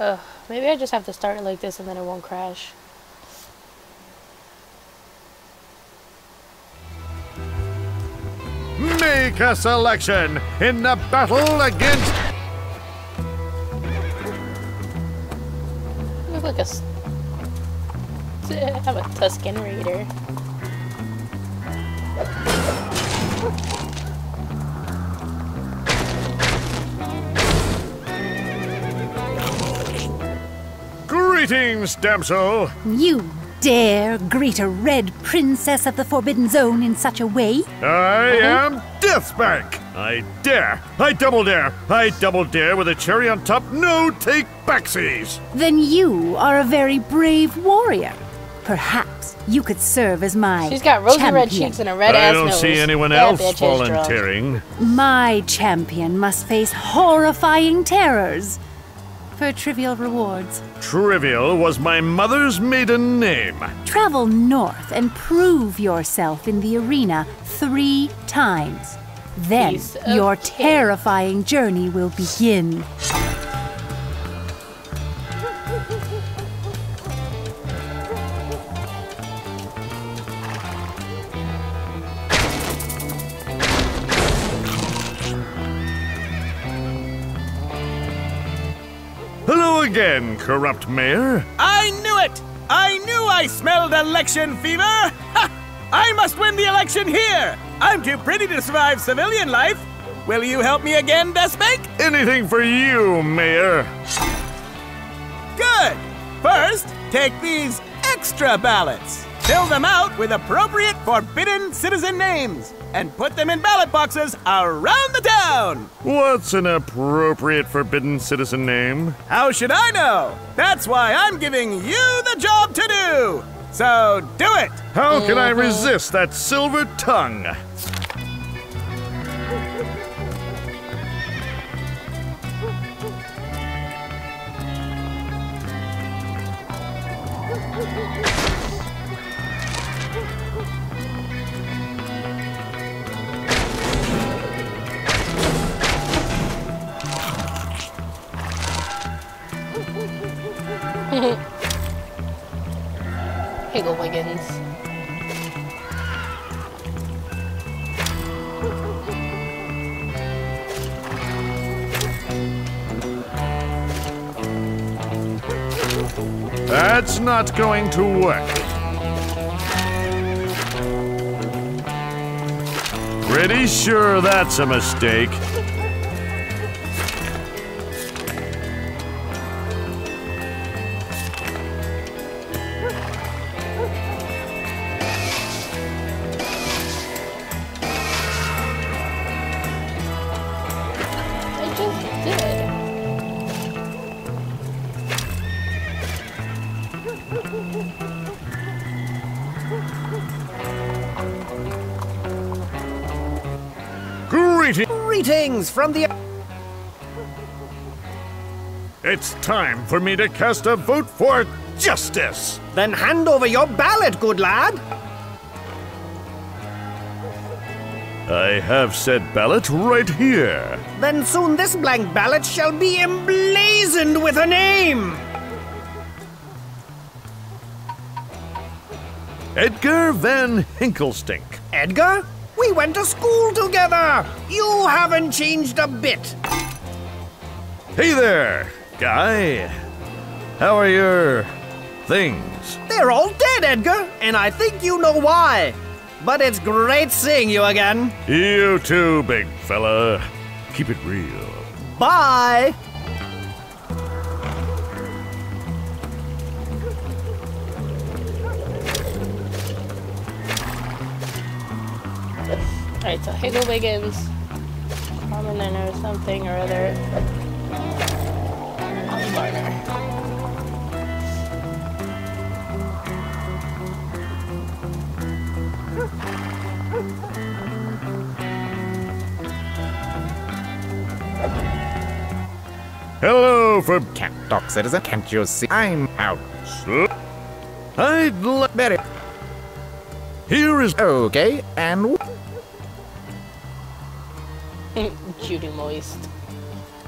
Ugh, maybe I just have to start it like this and then it won't crash. Make a selection in the battle against. look like a. I'm a Tuscan Raider. Greetings, damsel. You dare greet a red princess of the Forbidden Zone in such a way? I uh-huh. am Deathspank. I dare. I double dare. I double dare with a cherry on top. No take backsies. Then you are a very brave warrior. Perhaps you could serve as my She's got rosy red champion. cheeks and a red I ass don't nose. see anyone else bitch is drunk. volunteering. My champion must face horrifying terrors for trivial rewards. Trivial was my mother's maiden name. Travel north and prove yourself in the arena three times. Then Piece your terrifying journey will begin. Again, corrupt mayor. I knew it! I knew I smelled election fever! Ha! I must win the election here! I'm too pretty to survive civilian life! Will you help me again, Deathspank? Anything for you, mayor. Good! First, take these extra ballots. Fill them out with appropriate forbidden citizen names and put them in ballot boxes around the town. What's an appropriate forbidden citizen name? How should I know? That's why I'm giving you the job to do. So do it. How can I resist that silver tongue? Wiggins. That's not going to work. Pretty sure that's a mistake. Greetings from the. It's time for me to cast a vote for justice. Then hand over your ballot, good lad. I have said ballot right here. Then soon this blank ballot shall be emblazoned with a name. Edgar Van Hinkelstink. Edgar, we went to school together. You haven't changed a bit. Hey there, guy. How are your things? They're all dead, Edgar, and I think you know why. But it's great seeing you again. You too, big fella. Keep it real. Bye. Alright, so Higgle Wiggins. Prominent or something or other. Hello, for Can't talk, citizen. Can't you see? I'm out. I'd like. Very Here is. okay. And Judy Moist.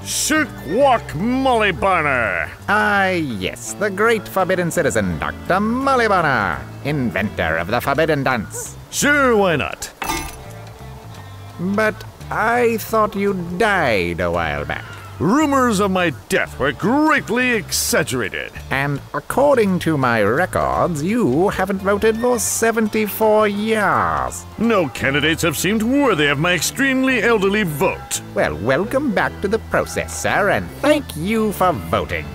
Shook Walk Mollybarner. Ah, yes, the great forbidden citizen, Dr. Mollyboner, inventor of the forbidden dance. Sure, why not? But I thought you died a while back. Rumors of my death were greatly exaggerated. And according to my records, you haven't voted for 74 years. No candidates have seemed worthy of my extremely elderly vote. Well, welcome back to the process, sir, and thank you for voting.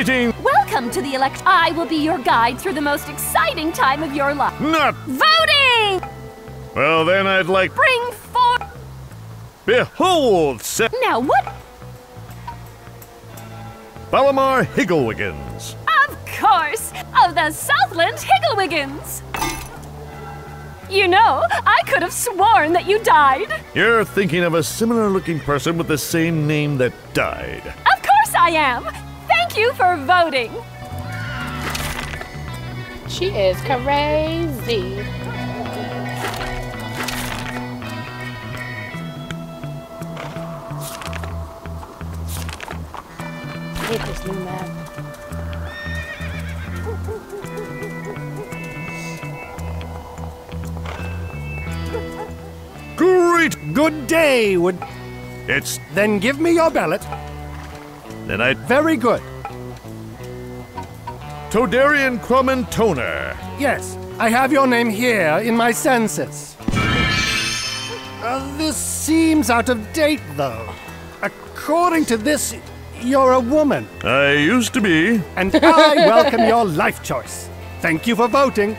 Welcome to the elect. I will be your guide through the most exciting time of your life. not. Voting! Well, then I'd like. Bring forth. Behold, Now, what? Balamar Higglewiggins. Of course, of the Southland Higglewiggins. You know, I could have sworn that you died. You're thinking of a similar looking person with the same name that died. Of course I am. Thank you for voting. She is crazy. I hate this new map. Great! Good day, would. It's Then give me your ballot. then I'd Very good. Todarian Crumman Toner. Yes, I have your name here in my census. Uh, this seems out of date, though. According to this, you're a woman, I used to be. and I welcome your life choice. Thank you for voting.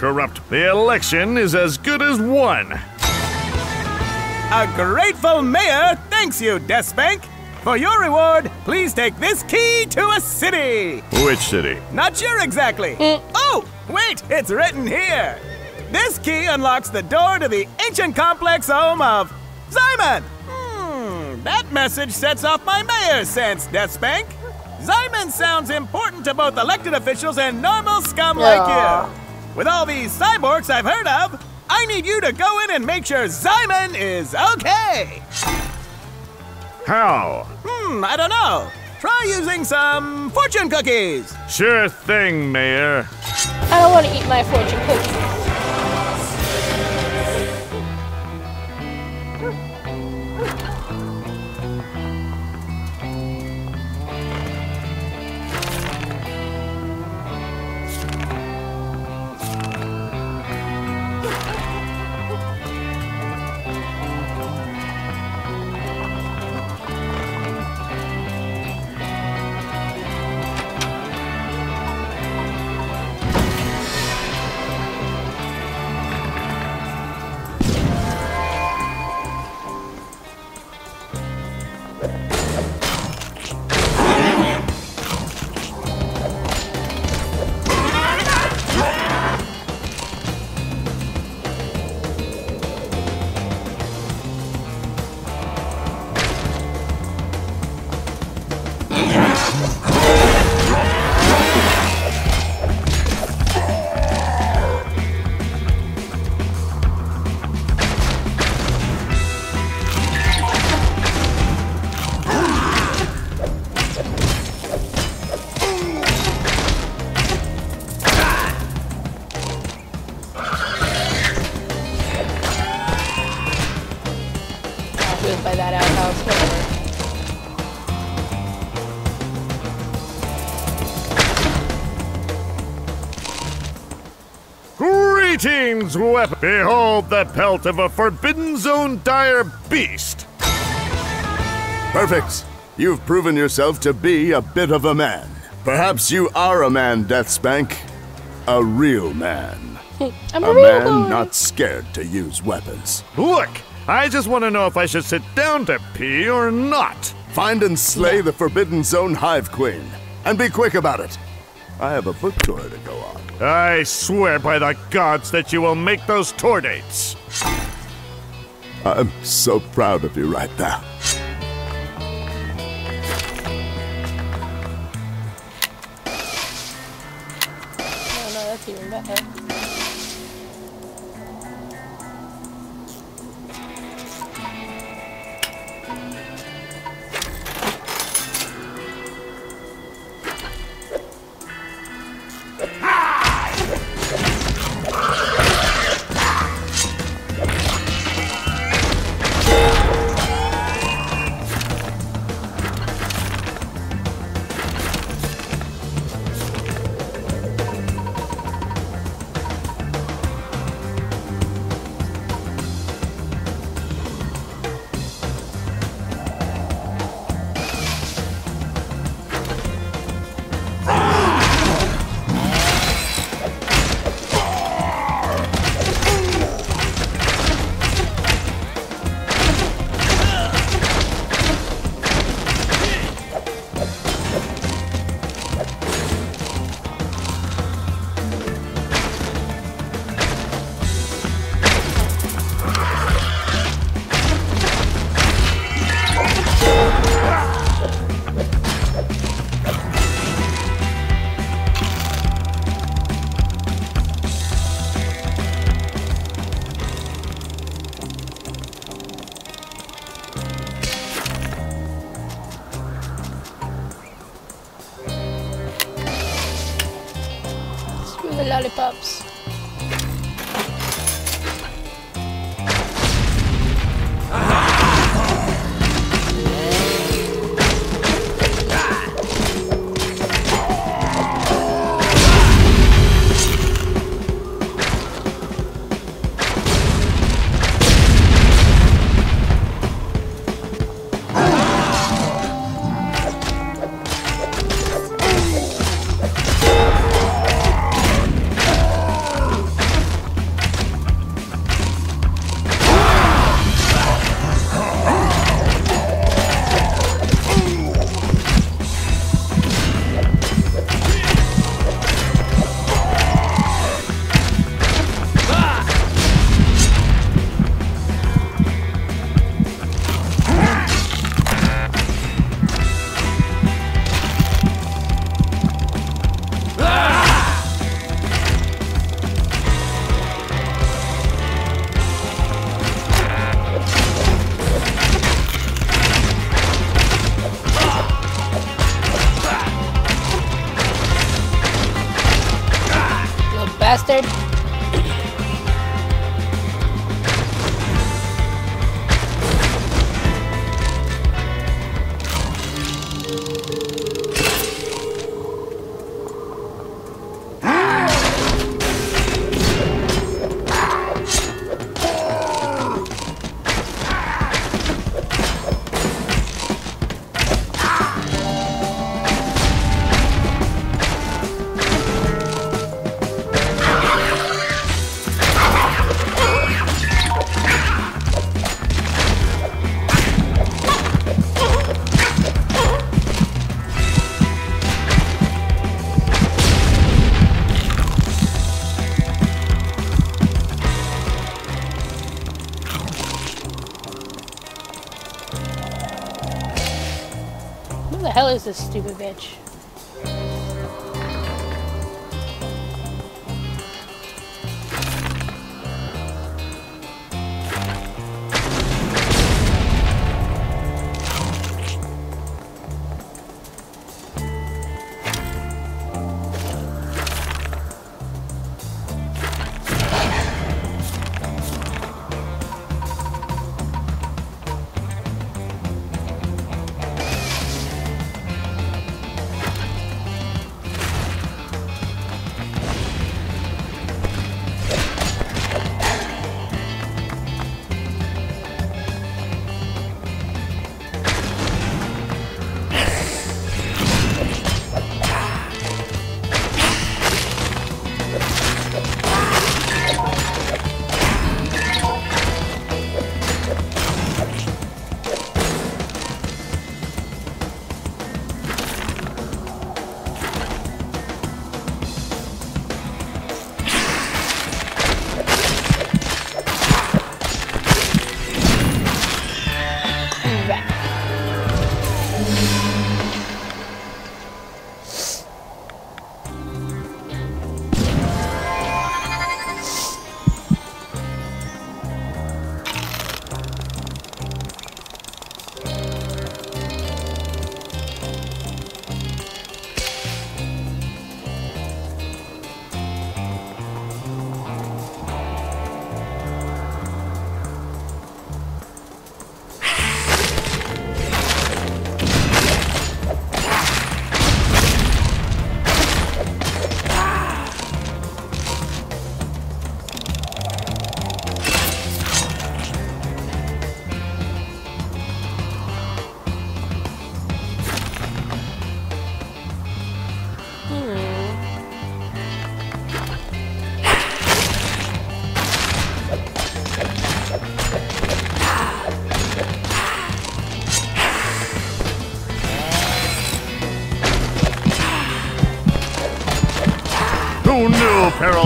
Corrupt. The election is as good as won. A grateful mayor thanks you, Deathspank. For your reward, please take this key to a city. Which city? Not sure exactly. Oh, wait, it's written here. This key unlocks the door to the ancient complex home of Zyman. Hmm, that message sets off my mayor's sense, Deathspank. Zyman sounds important to both elected officials and normal scum like you. With all these cyborgs I've heard of, I need you to go in and make sure Zyman is okay. How? Hmm, I don't know. Try using some fortune cookies. Sure thing, Mayor. I don't want to eat my fortune cookies. That outhouse, whatever. Greetings, weapon! Behold the pelt of a Forbidden Zone dire beast! Perfect. You've proven yourself to be a bit of a man. Perhaps you are a man, Deathspank. A real man. I'm A a real man boy. not scared to use weapons. Look, I just want to know if I should sit down to pee or not. Find and slay the Forbidden Zone Hive Queen. And be quick about it. I have a book tour to go on. I swear by the gods that you will make those tour dates. I'm so proud of you right now. Is this stupid bitch?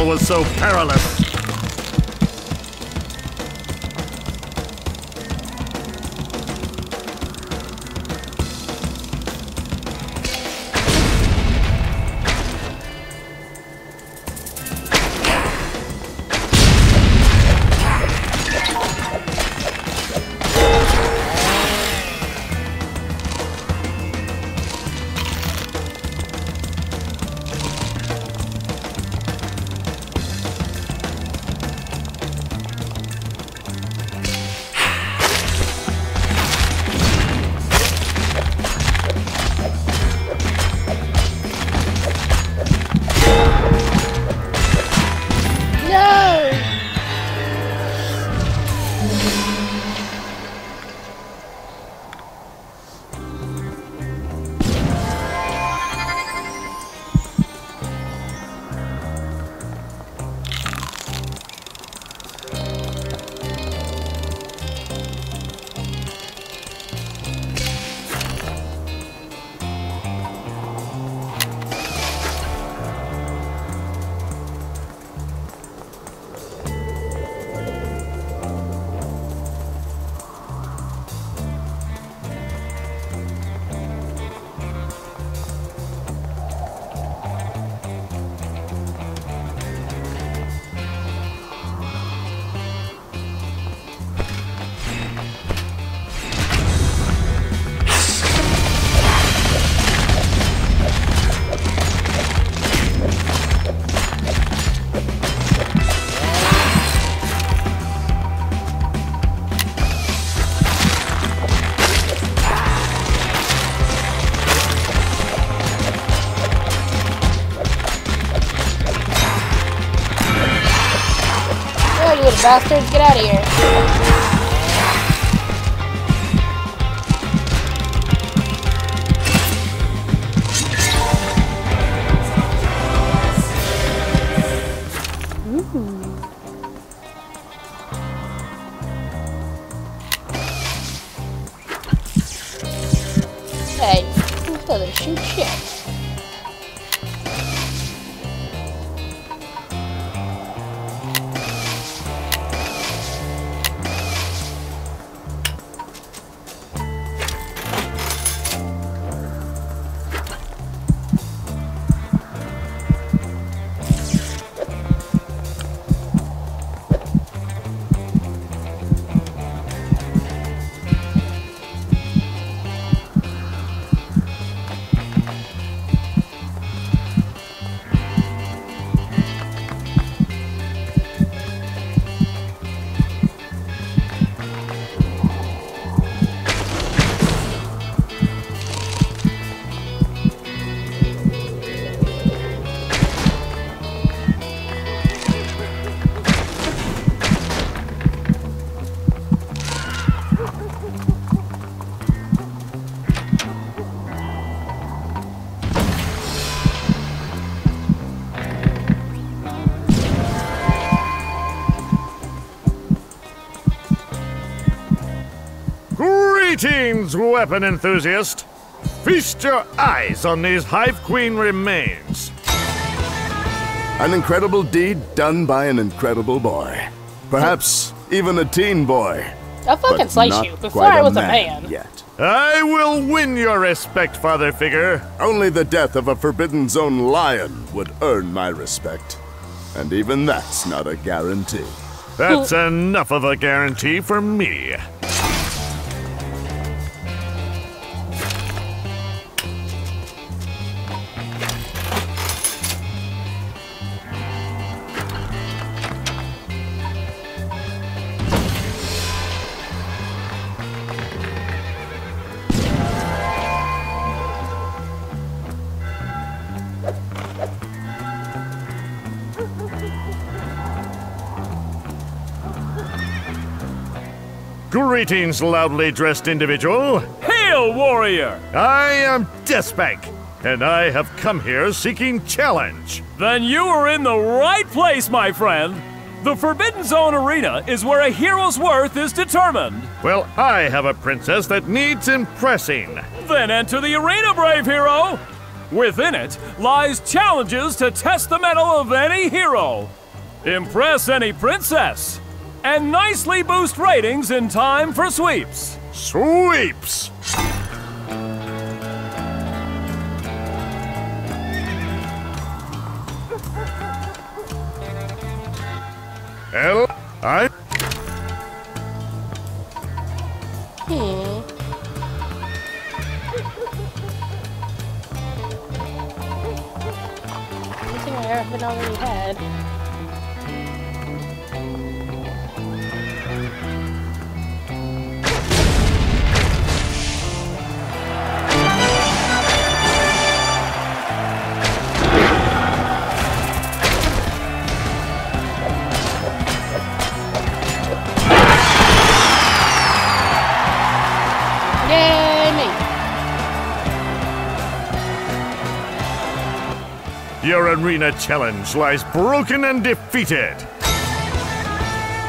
Was so perilous? Bastards, get out of here. Greetings, weapon enthusiast! Feast your eyes on these Hive Queen remains. An incredible deed done by an incredible boy. Perhaps even a teen boy. I'll fucking slice you before I was a man man. Yet. I will win your respect, Father Figure. Only the death of a Forbidden Zone lion would earn my respect. And even that's not a guarantee. That's enough of a guarantee for me. Greetings, loudly dressed individual. Hail, warrior! I am Deathspank, and I have come here seeking challenge. Then you are in the right place, my friend. The Forbidden Zone Arena is where a hero's worth is determined. Well, I have a princess that needs impressing. Then enter the arena, brave hero! Within it lies challenges to test the mettle of any hero, impress any princess, and nicely boost ratings in time for sweeps. Sweeps! Well, I. Hmm. Anything I haven't already had. Your arena challenge lies broken and defeated.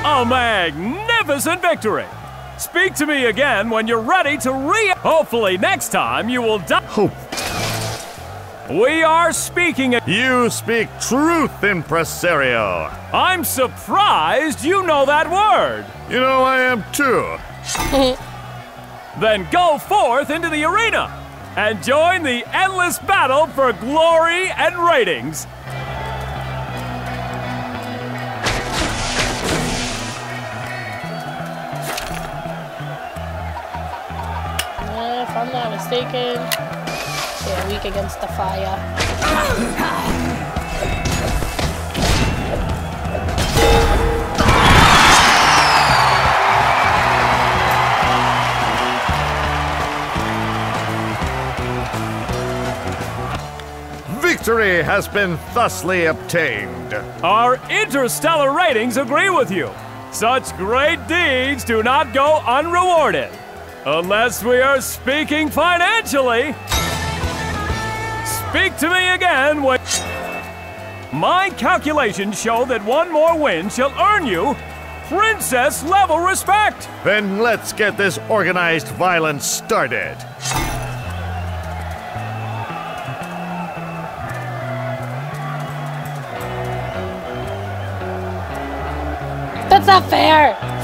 A magnificent victory! Speak to me again when you're ready to re. Hopefully, next time you will die. Hope We are speaking. you speak truth, impresario. I'm surprised you know that word. You know I am too. Then go forth into the arena and join the endless battle for glory and ratings. If I'm not mistaken, yeah, weak against the fire. Victory has been thusly obtained. Our interstellar ratings agree with you. Such great deeds do not go unrewarded. Unless we are speaking financially. Speak to me again when. My calculations show that one more win shall earn you princess level respect. Then let's get this organized violence started. That's not fair!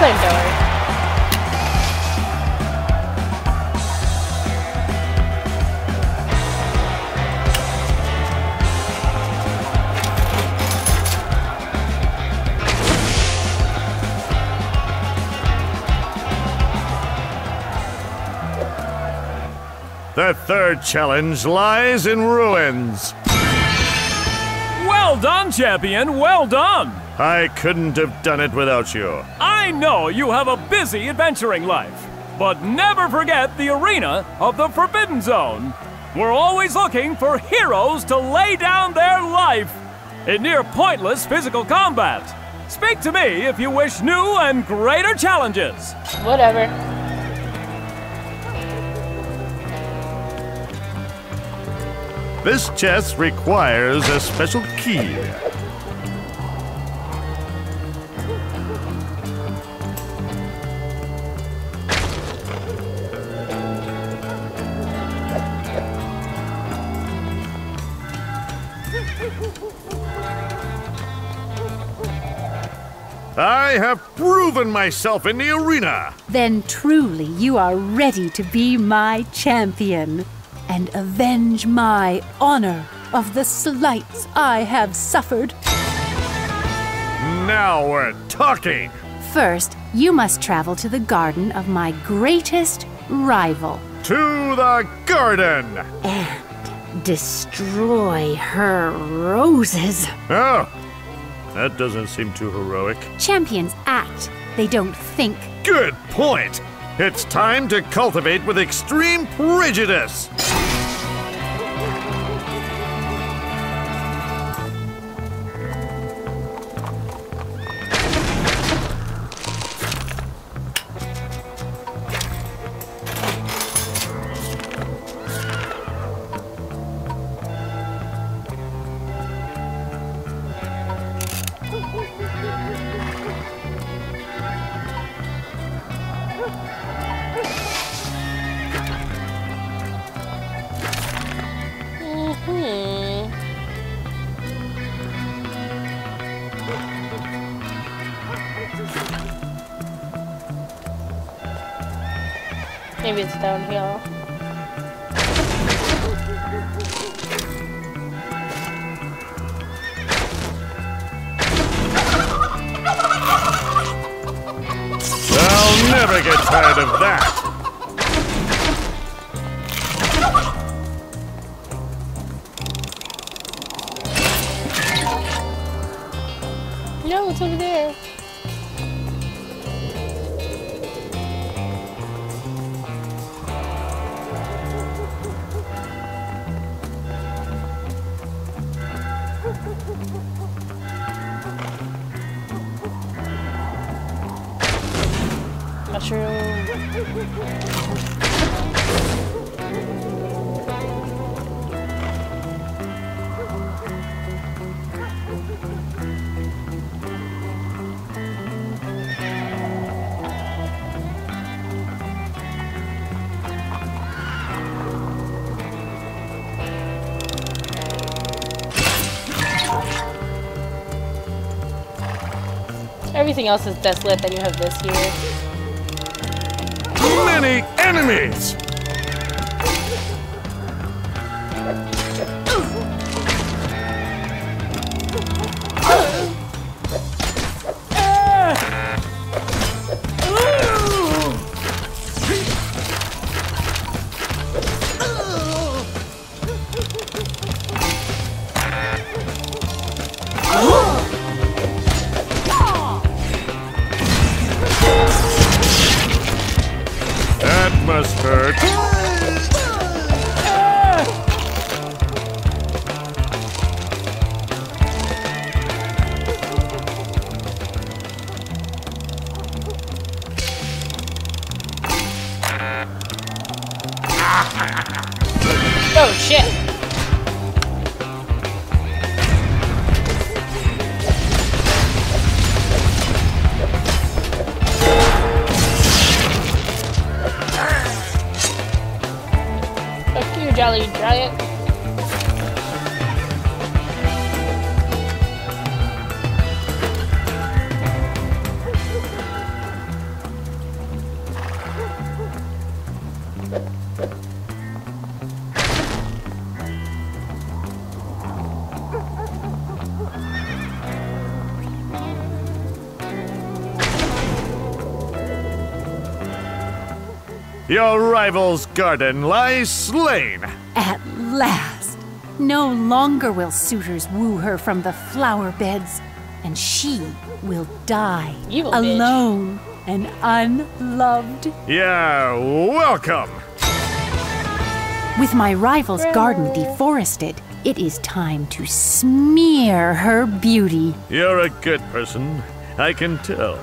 Flamethrower. The third challenge lies in ruins. Well done, champion. Well done. I couldn't have done it without you. I know you have a busy adventuring life, but never forget the arena of the Forbidden Zone. We're always looking for heroes to lay down their life in near pointless physical combat. Speak to me if you wish new and greater challenges. Whatever. This chest requires a special key. I have proven myself in the arena. Then truly you are ready to be my champion and avenge my honor of the slights I have suffered. Now we're talking. First, you must travel to the garden of my greatest rival To the garden. and destroy her roses. Oh, that doesn't seem too heroic. Champions act, they don't think. Good point. It's time to cultivate with extreme prejudice. Everything else is desolate, then you have this here. Too Many enemies. Your rival's garden lies slain. At last! No longer will suitors woo her from the flower beds, and she will die Evil bitch. alone and unloved. Yeah, welcome. With my rival's garden deforested, it is time to smear her beauty. You're a good person. I can tell.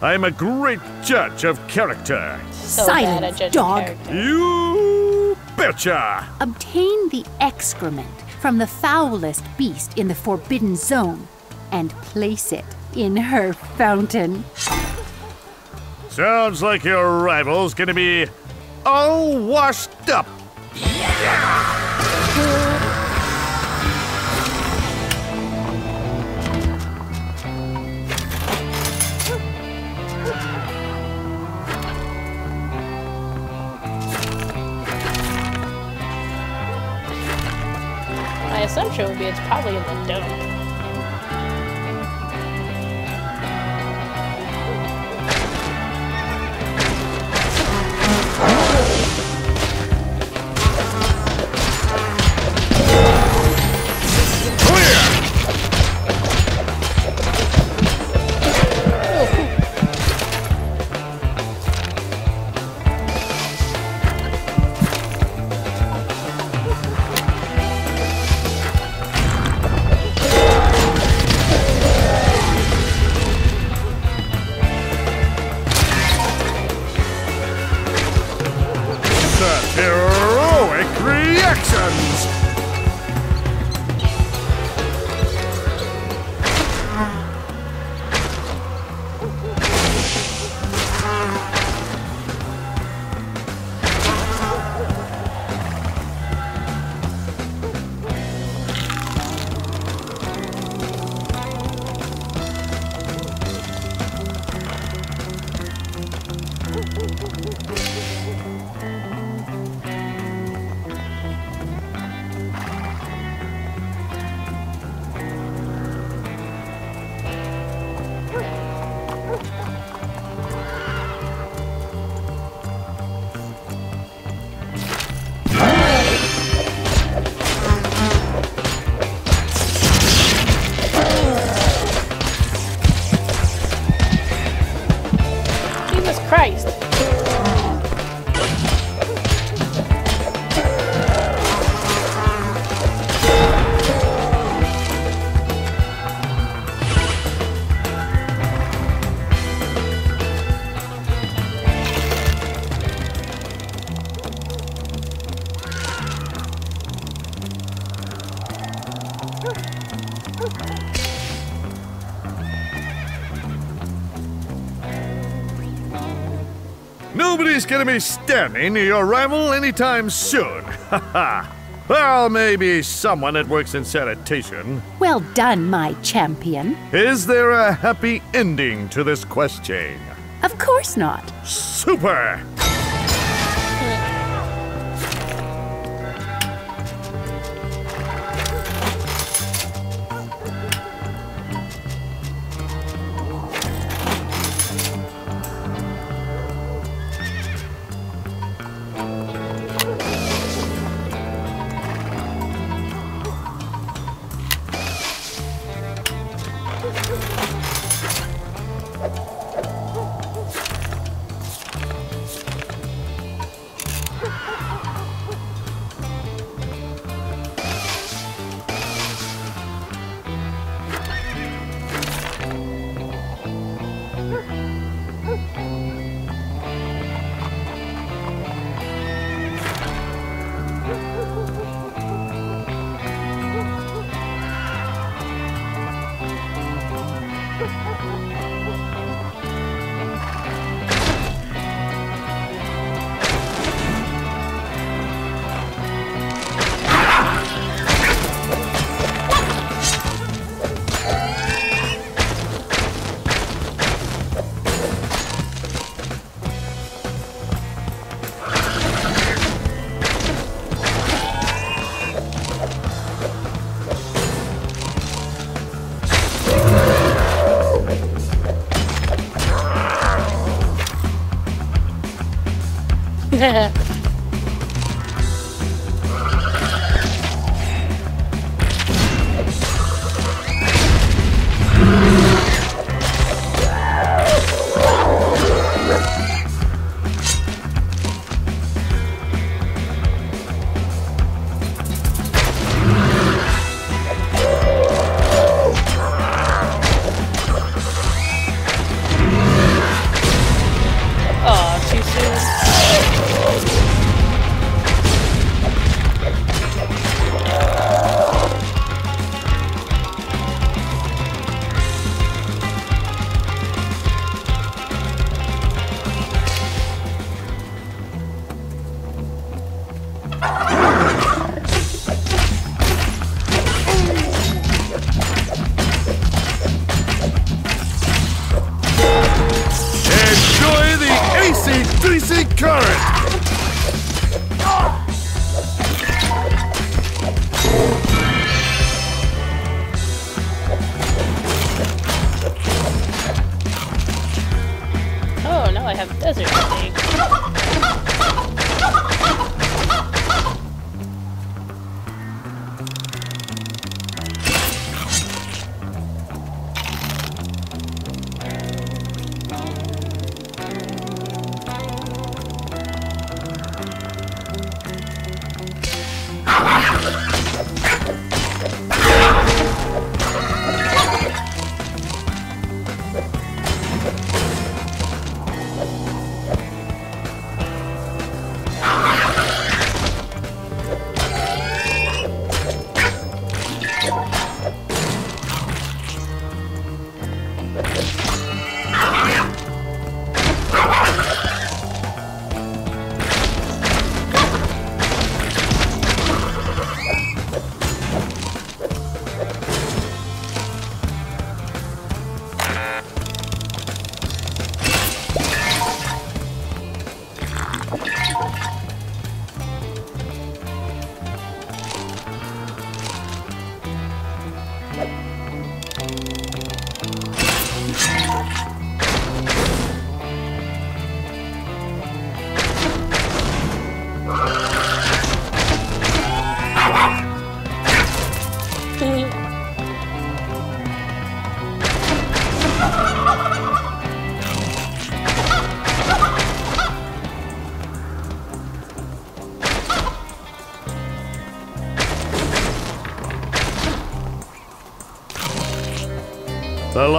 I'm a great judge of character. So bad at Silence, dog. character. You betcha! Obtain the excrement from the foulest beast in the Forbidden Zone and place it in her fountain. Sounds like your rival's gonna be all washed up. My assumption would be it's probably in the dome. Nobody's gonna be standing near your rival anytime soon. Ha ha. Well, maybe someone that works in sanitation. Well done, my champion. Is there a happy ending to this quest chain? Of course not. Super!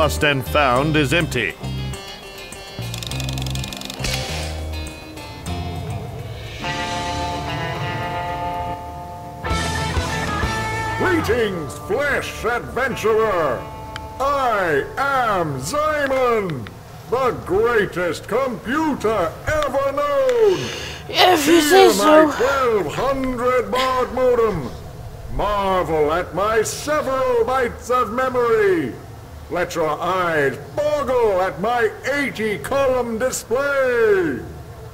Lost and found is empty. Greetings, flesh adventurer! I am Simon, the greatest computer ever known! If you Hear say my so. 1200 baud modem! Marvel at my several bytes of memory! Let your eyes boggle at my 80 column display!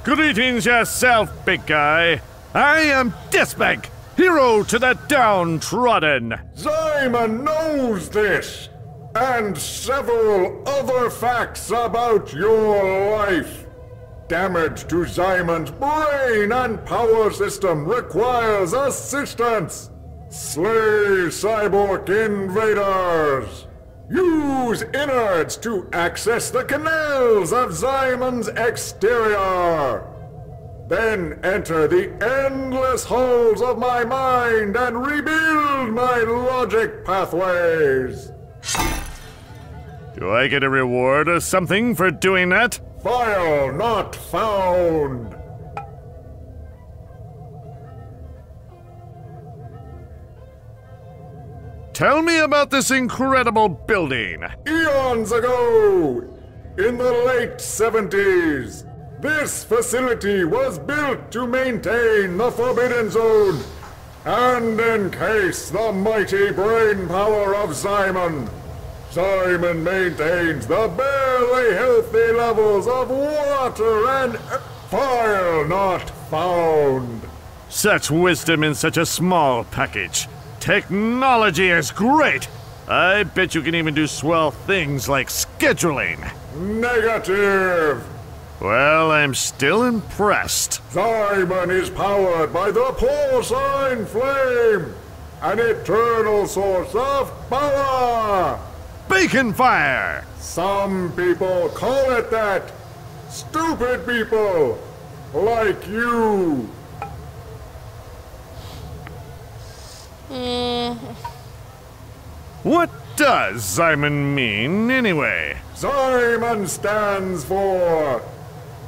Greetings yourself, big guy. I am Deathspank, hero to the downtrodden. Zyman knows this, and several other facts about your life. Damage to Zyman's brain and power system requires assistance. Slay cyborg invaders. Use innards to access the canals of Simon's exterior. Then enter the endless halls of my mind and rebuild my logic pathways. Do I get a reward or something for doing that? File not found. Tell me about this incredible building. Eons ago, in the late 70s, this facility was built to maintain the Forbidden Zone and encase the mighty brain power of Simon. Simon maintains the barely healthy levels of water and file not found. Such wisdom in such a small package. Technology is great. I bet you can even do swell things like scheduling. Negative. Well, I'm still impressed. Simon is powered by the porcine flame, an eternal source of power. Bacon fire! Some people call it that. Stupid people, like you. Mm. What does Simon mean, anyway? Simon stands for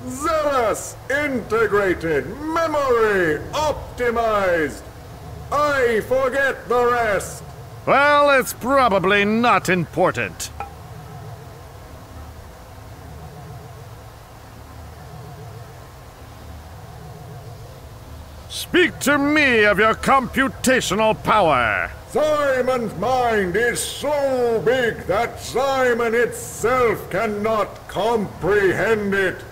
zealous, integrated, memory, optimized. I forget the rest. Well, it's probably not important. Speak to me of your computational power. Simon's mind is so big that Simon itself cannot comprehend it.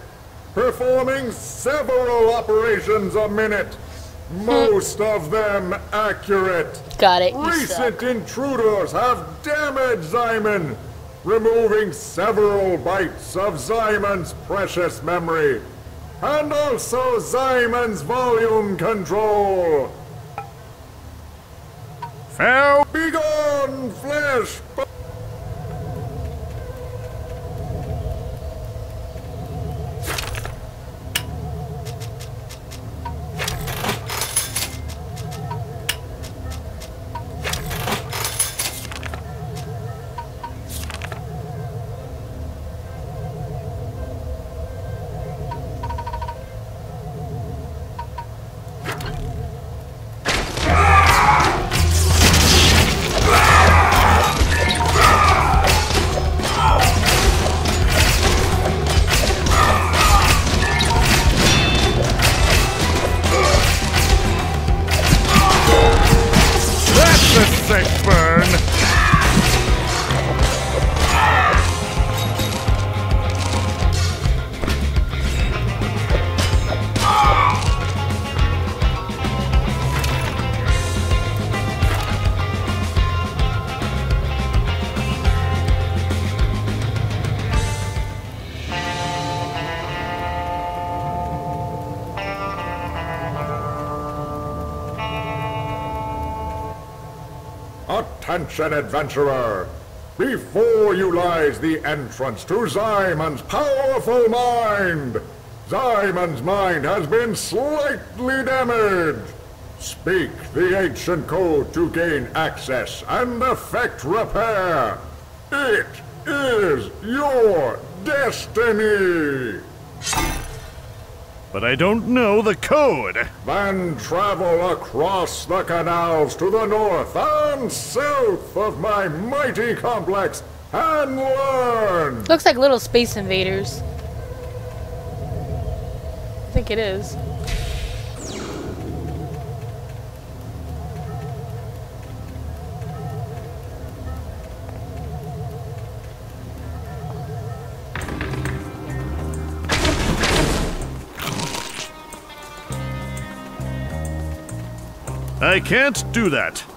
performing several operations a minute, hmm. most of them accurate. Got it. You suck. Recent intruders have damaged Simon, removing several bytes of Simon's precious memory, and also Zyman's volume control. Farewell. Begone, flesh! Attention, adventurer! Before you lies the entrance to Zyman's powerful mind! Zyman's mind has been slightly damaged! Speak the ancient code to gain access and effect repair! It is your destiny! But I don't know the code. Then travel across the canals to the north and south of my mighty complex and learn! Looks like little space invaders. I think it is. I can't do that.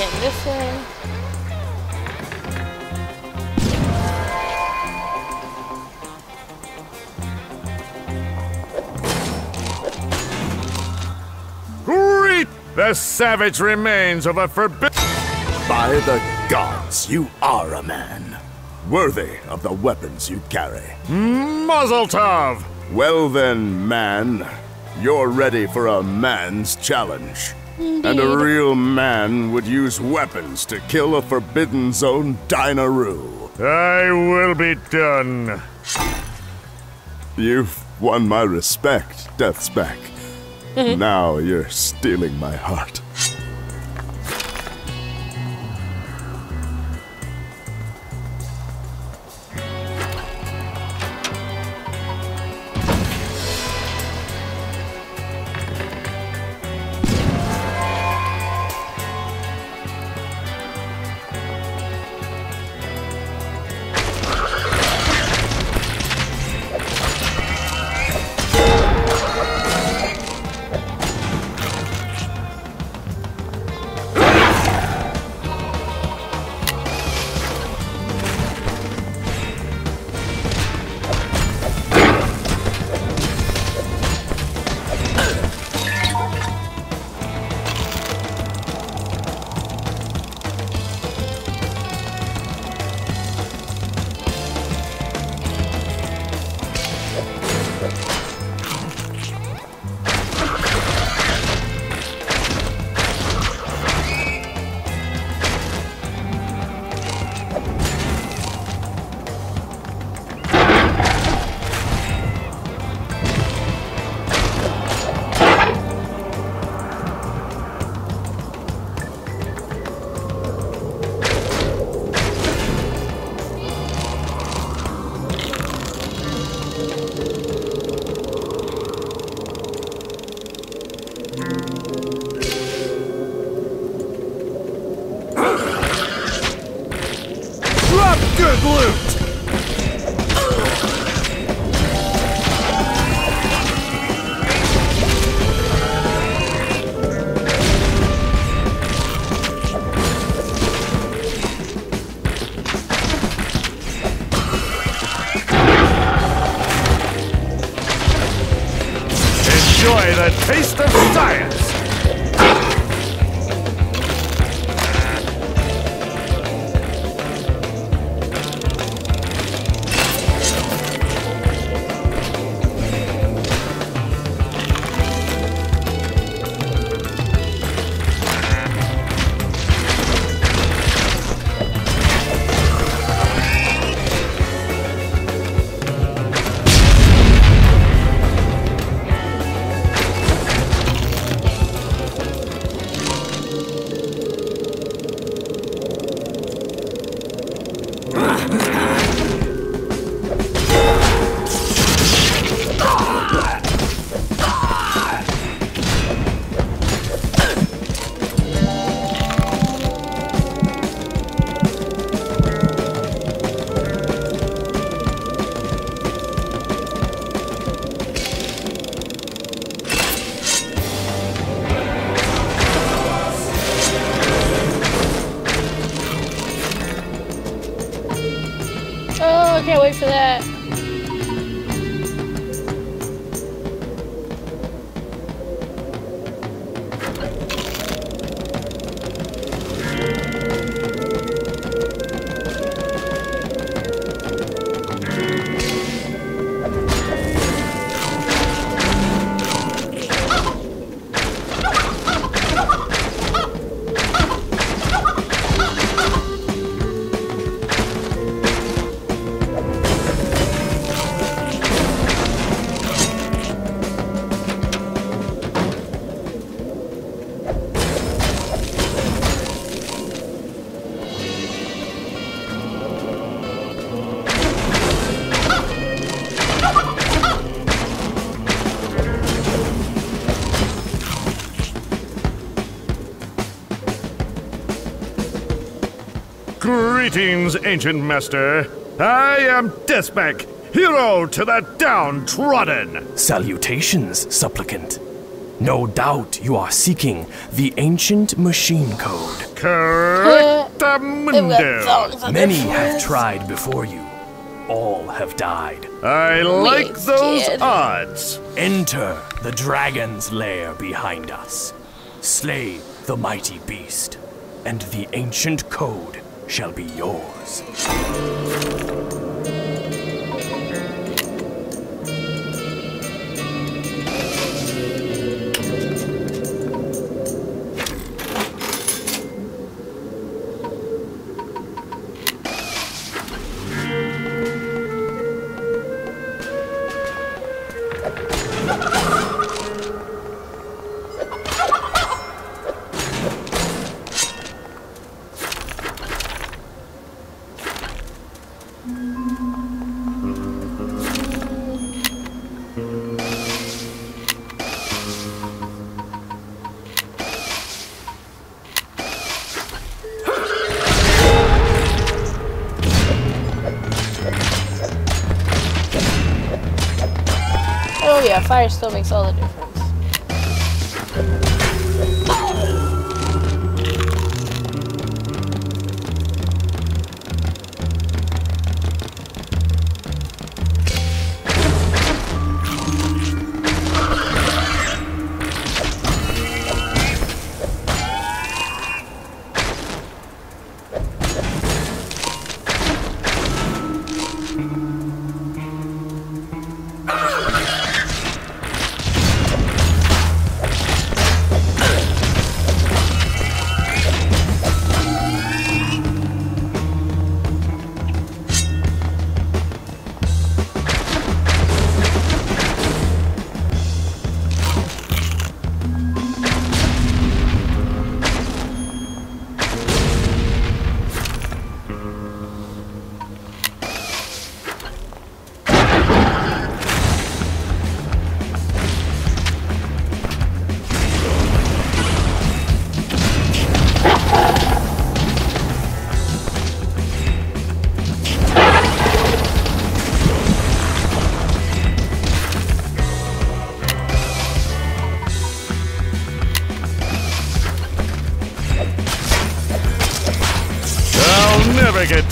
Hit this one. Great! The savage remains of a forbidden. By the gods, you are a man. Worthy of the weapons you carry. Muzzle tov! Well then, man, you're ready for a man's challenge. And a real man would use weapons to kill a Forbidden Zone Dynaroo. I will be done. You've won my respect, Deathspank. Mm-hmm. now you're stealing my heart. Greetings, ancient master. I am Deathspank, hero to the downtrodden. Salutations, supplicant. No doubt you are seeking the ancient machine code. Correctamundo. Many have tried before you. All have died. I like those odds. Enter the dragon's lair behind us. Slay the mighty beast, and the ancient code shall be yours.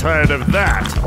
Tired of that.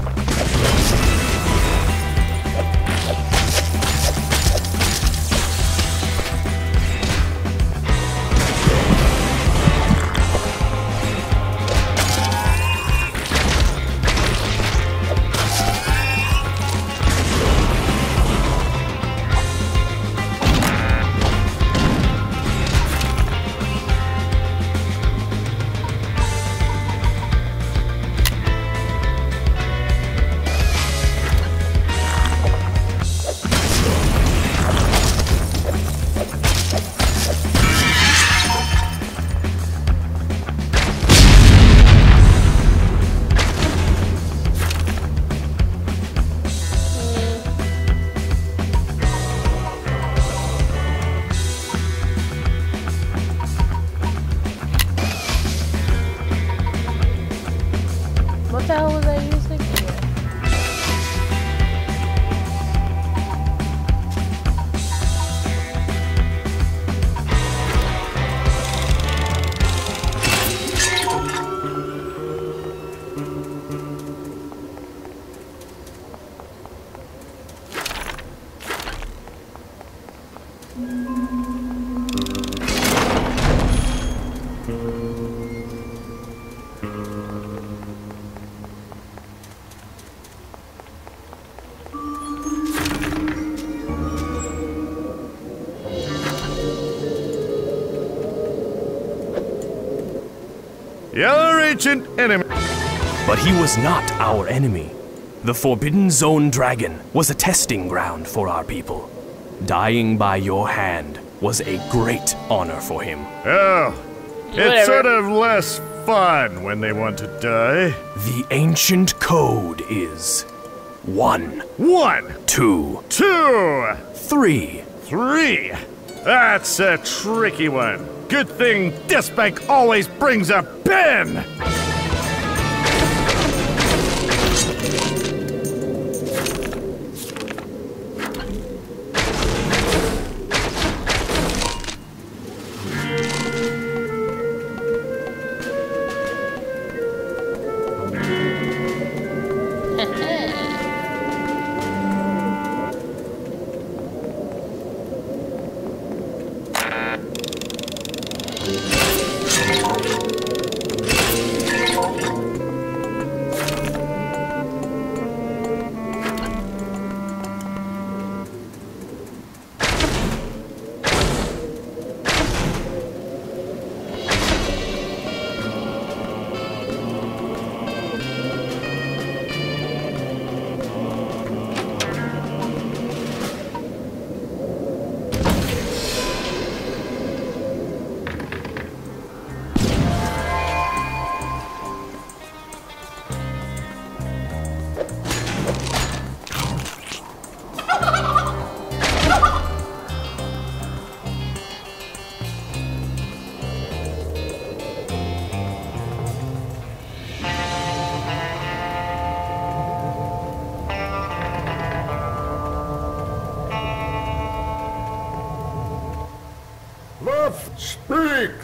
Ancient enemy. But he was not our enemy. The Forbidden Zone Dragon was a testing ground for our people. Dying by your hand was a great honor for him. Oh, Whatever. it's sort of less fun when they want to die. The ancient code is one, One, two, two, three. three. That's a tricky one. Good thing Deathspank always brings a pen.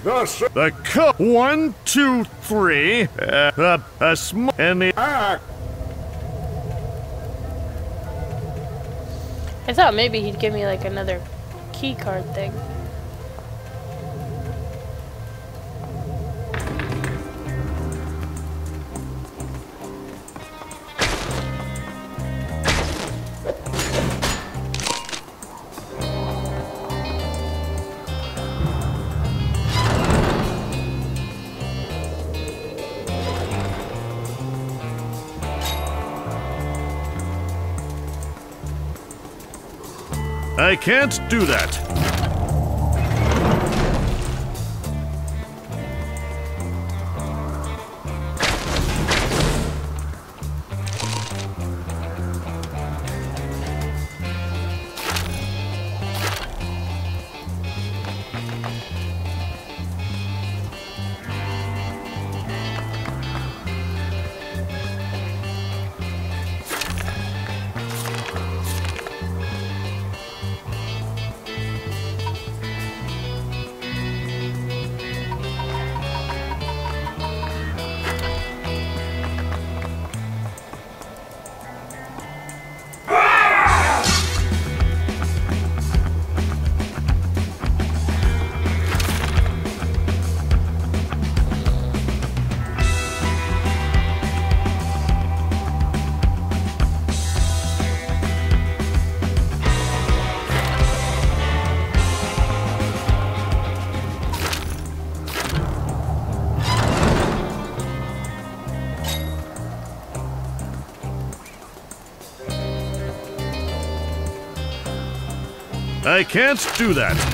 The The co- one, two, three. Uh, a, a small and the act! I thought maybe he'd give me like another key card thing. I can't do that. I can't do that.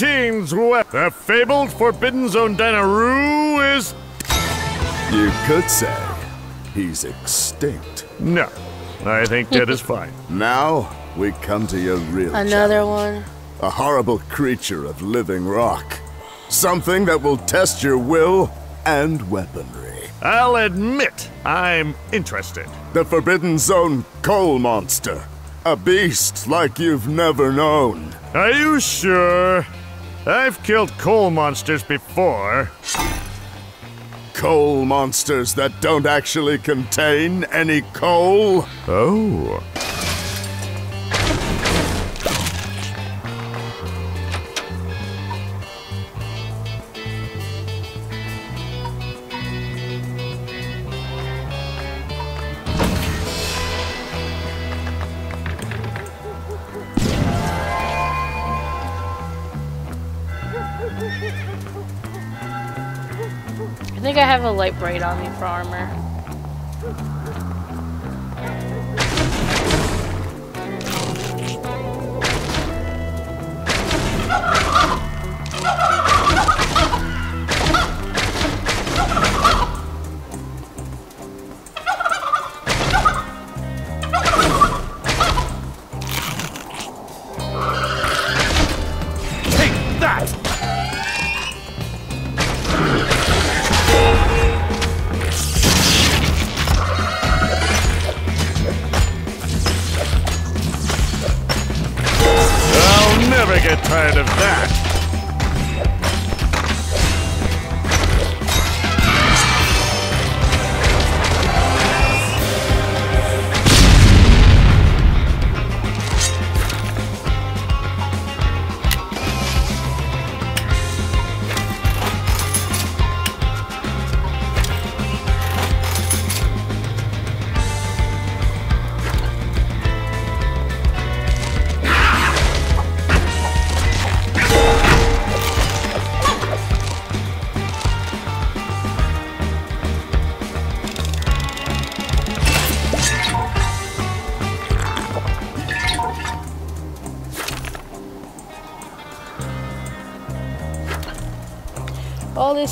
Greetings, we- The fabled Forbidden Zone Dinaru is. You could say he's extinct. No, I think that is fine. Now we come to your real Another one. A horrible creature of living rock. Something that will test your will and weaponry. I'll admit I'm interested. The Forbidden Zone coal monster. A beast like you've never known. Are you sure? I've killed coal monsters before. Coal monsters that don't actually contain any coal? Oh.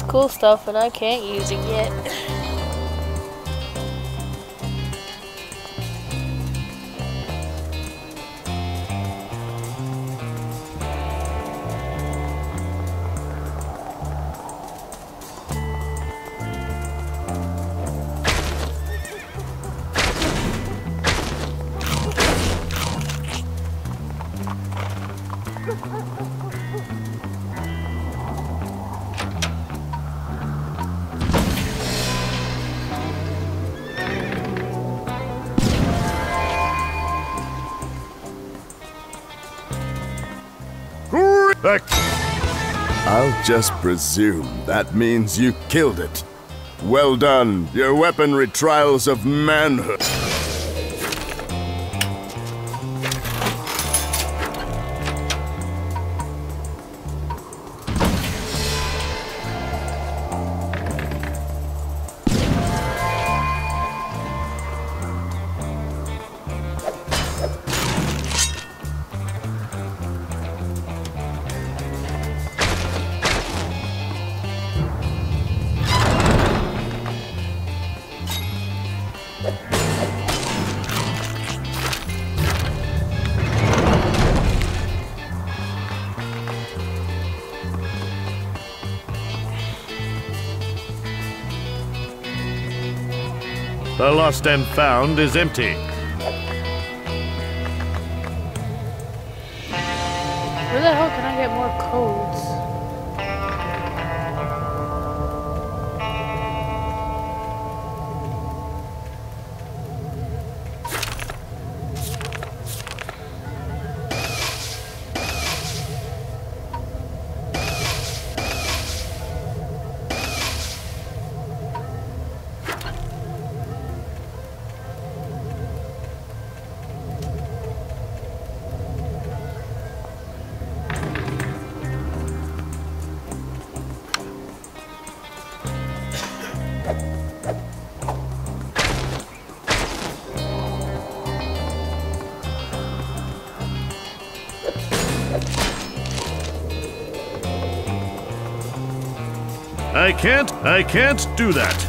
Cool stuff and I can't use it yet. Back. I'll just presume that means you killed it. Well done, your weaponry trials of manhood. The lost and found is empty. Can't, I can't do that.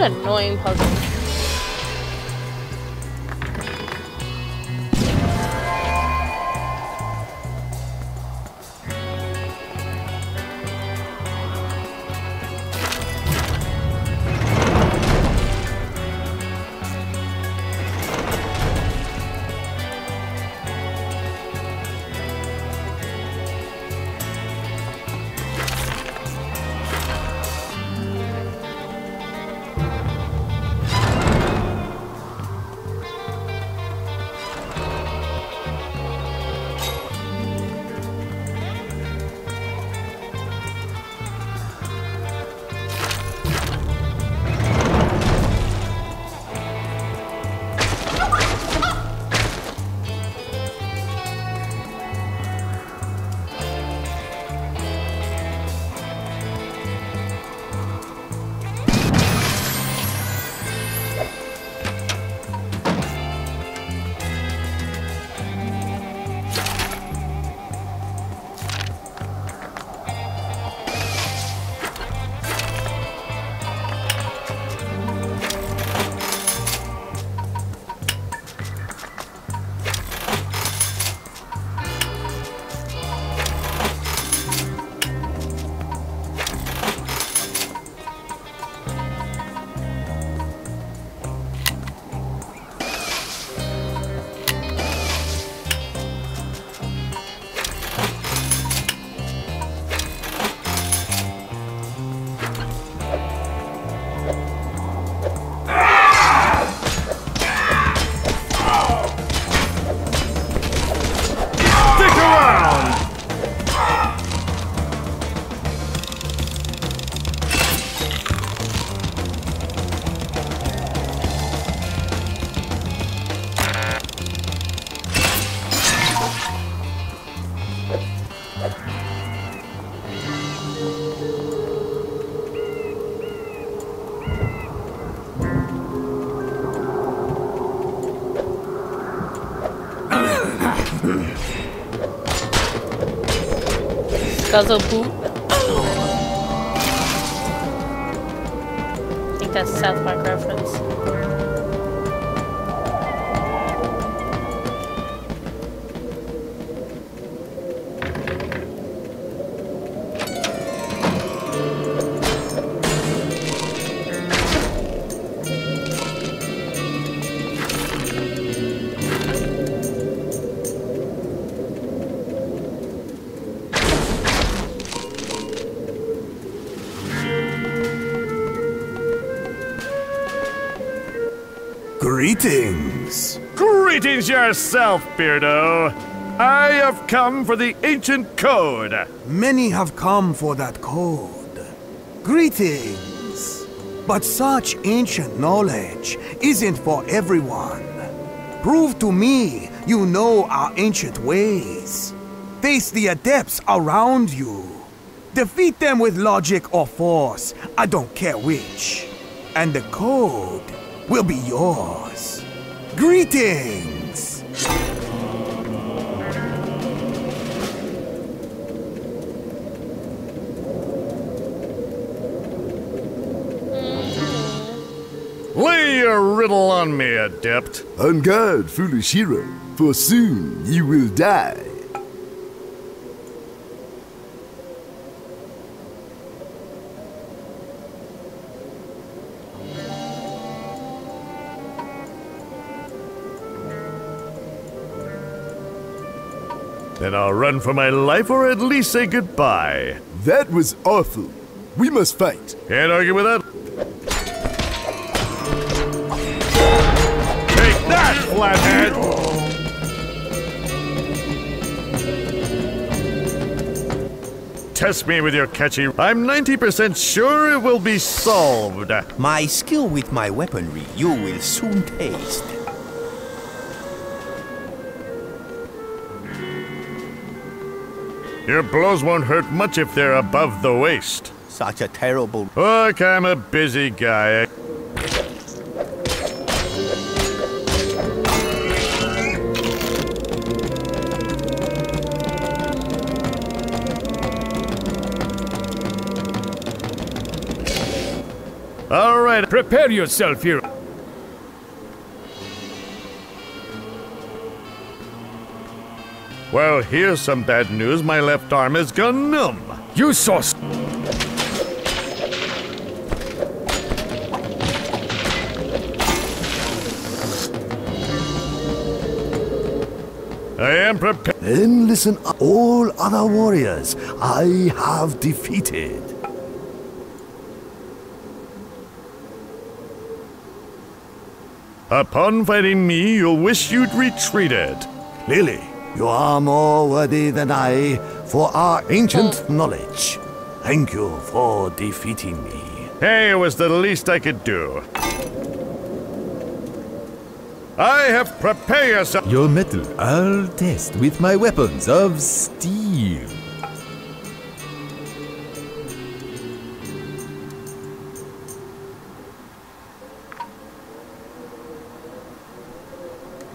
An annoying puzzle. Guzzle boot. I think that's South Park reference. Greetings yourself, Beardo. I have come for the ancient code. Many have come for that code. Greetings. But such ancient knowledge isn't for everyone. Prove to me you know our ancient ways. Face the adepts around you. Defeat them with logic or force, I don't care which. And the code will be yours. Greetings! Riddle on me, adept. On guard, foolish hero, for soon you will die. Then I'll run for my life or at least say goodbye. That was awful. We must fight. Can't argue with that. Flathead! Test me with your catchy. I'm 90% sure it will be solved. My skill with my weaponry you will soon taste. Your blows won't hurt much if they're above the waist. Such a terrible. Look, I'm a busy guy. All right, prepare yourself here. Well, here's some bad news. My left arm has gone numb. You saw. I am prepared. Then listen, all other warriors I have defeated. Upon finding me, you'll wish you'd retreated. Lily, you are more worthy than I for our ancient oh. knowledge. Thank you for defeating me. Hey, it was the least I could do. I have prepared yourself. Your metal I'll test with my weapons of steel.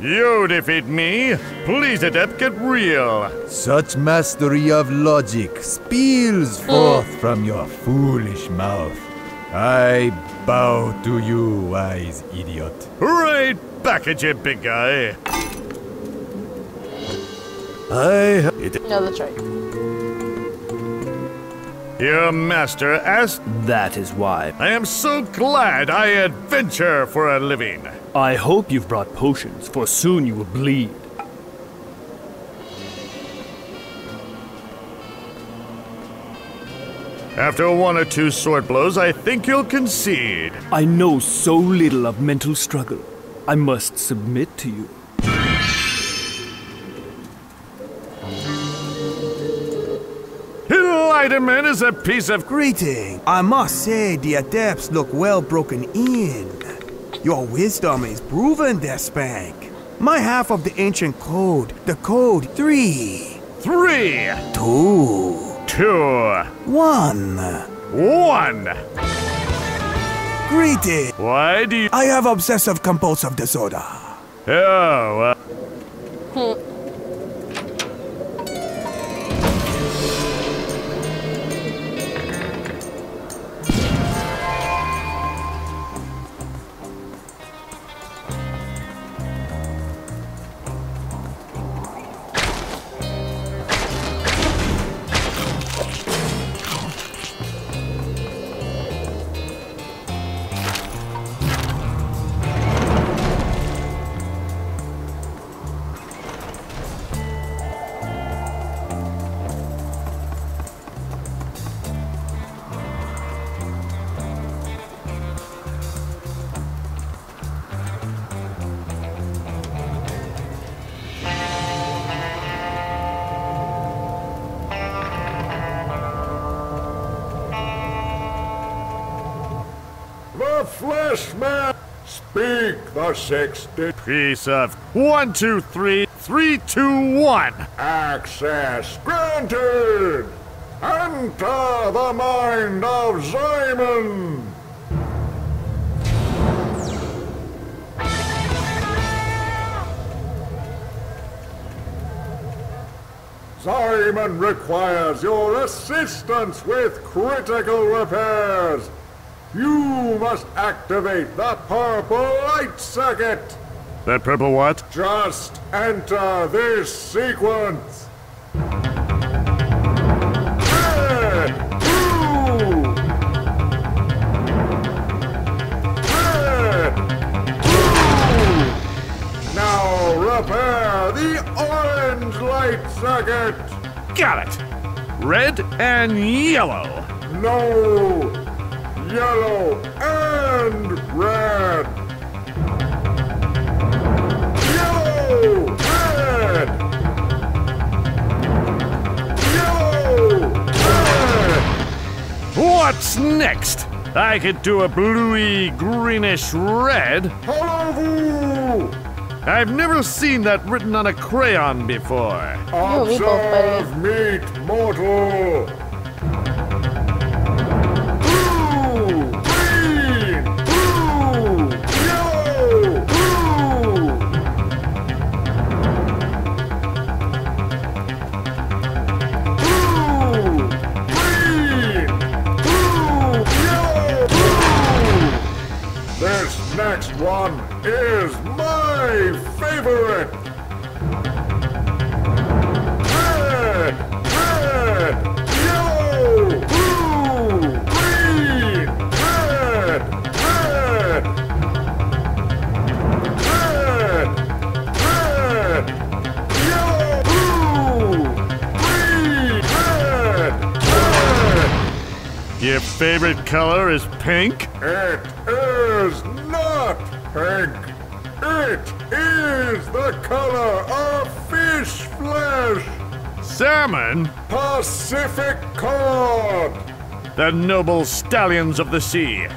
You defeat me. Please, Adept, get real. Such mastery of logic spills mm. forth from your foolish mouth. I bow to you, wise idiot. Right back at you, big guy. I. It No, that's right. Your master asked. That is why. I am so glad I adventure for a living. I hope you've brought potions, for soon you will bleed. After one or two sword blows, I think you'll concede. I know so little of mental struggle. I must submit to you. Enlightenment is a piece of greeting. I must say, the adepts look well broken in. Your wisdom is proven, Deathspank. My half of the ancient code, the code three. Three. Two. Two. One. One. Greeting. Why do you. I have obsessive compulsive disorder. Oh, uh... Six. Piece of one, two, three, three, two, one. Access granted. Enter the mind of Simon. Simon requires your assistance with critical repairs. You must activate the purple light circuit. That purple what? Just enter this sequence. Red, blue. Red, blue. Now repair the orange light circuit. Got it. Red and yellow. No. Yellow and red. Yellow, red. Yellow, red. What's next? I could do a bluey greenish red. Hello, I've never seen that written on a crayon before. Observe meet mortal. Is my favorite. Red, red, yellow, blue, green, red, red. Red, red, yellow, blue, green, red, red. Your favorite color is pink? It is pink. It is the color of fish flesh. Salmon? Pacific cod. The noble stallions of the sea.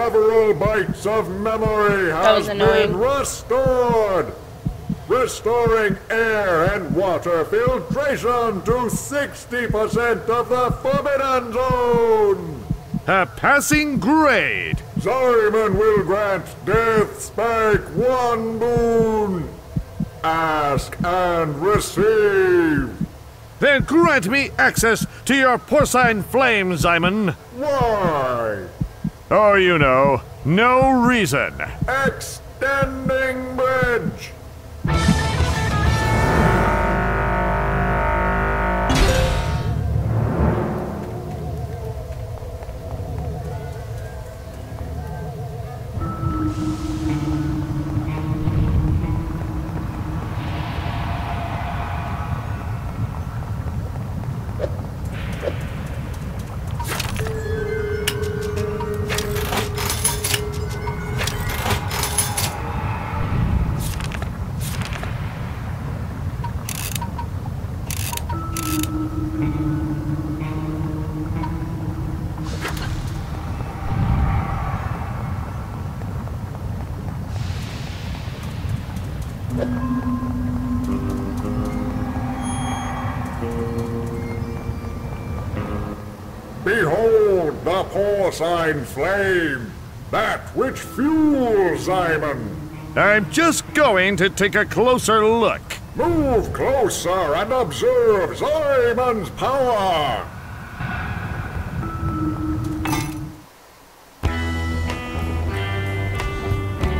Several bytes of memory has been restored. Restoring air and water filtration to 60% of the Forbidden Zone. A passing grade. Simon will grant Deathspank one boon. Ask and receive. Then grant me access to your porcine flame, Simon. Oh, you know, no reason. Behold the porcine flame, that which fuels Simon. I'm just going to take a closer look. Move closer and observe Simon's power.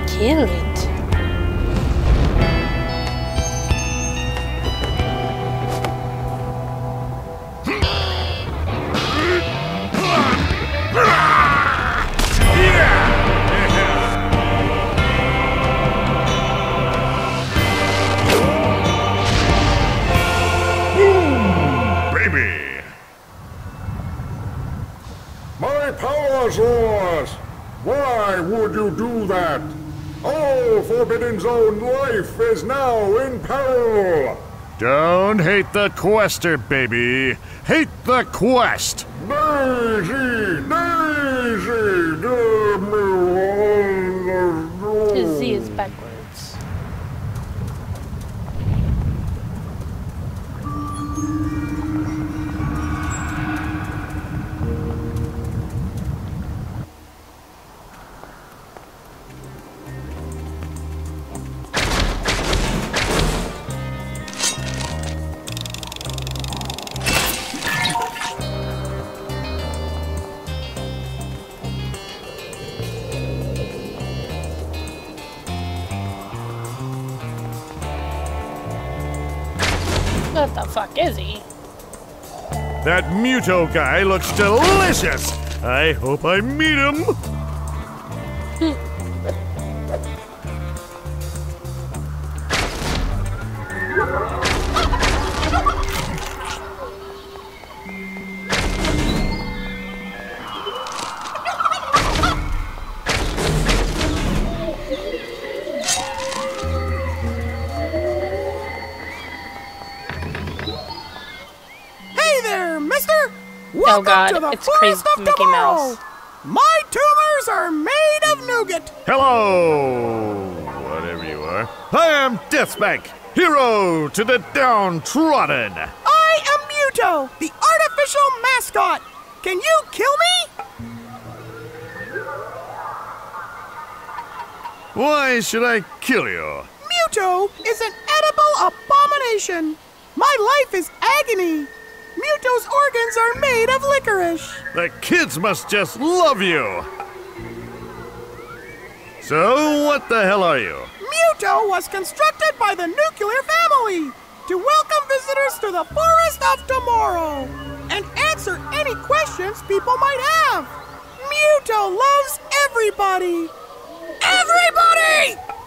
Kill hate the quester, baby. Hate the quest. Daisy! Daisy! Fuck is he? That Muto guy looks delicious. I hope I meet him. God, to the it's Forest crazy of Mickey Tomorrow! Mouse. My tumors are made of nougat! Hello, whatever you are. I am Deathspank, hero to the downtrodden. I am Muto, the artificial mascot! Can you kill me? Why should I kill you? Muto is an edible abomination! My life is agony! Muto's organs are made of licorice! The kids must just love you. So, what the hell are you? Muto was constructed by the nuclear family to welcome visitors to the Forest of Tomorrow and answer any questions people might have. Muto loves everybody. Everybody!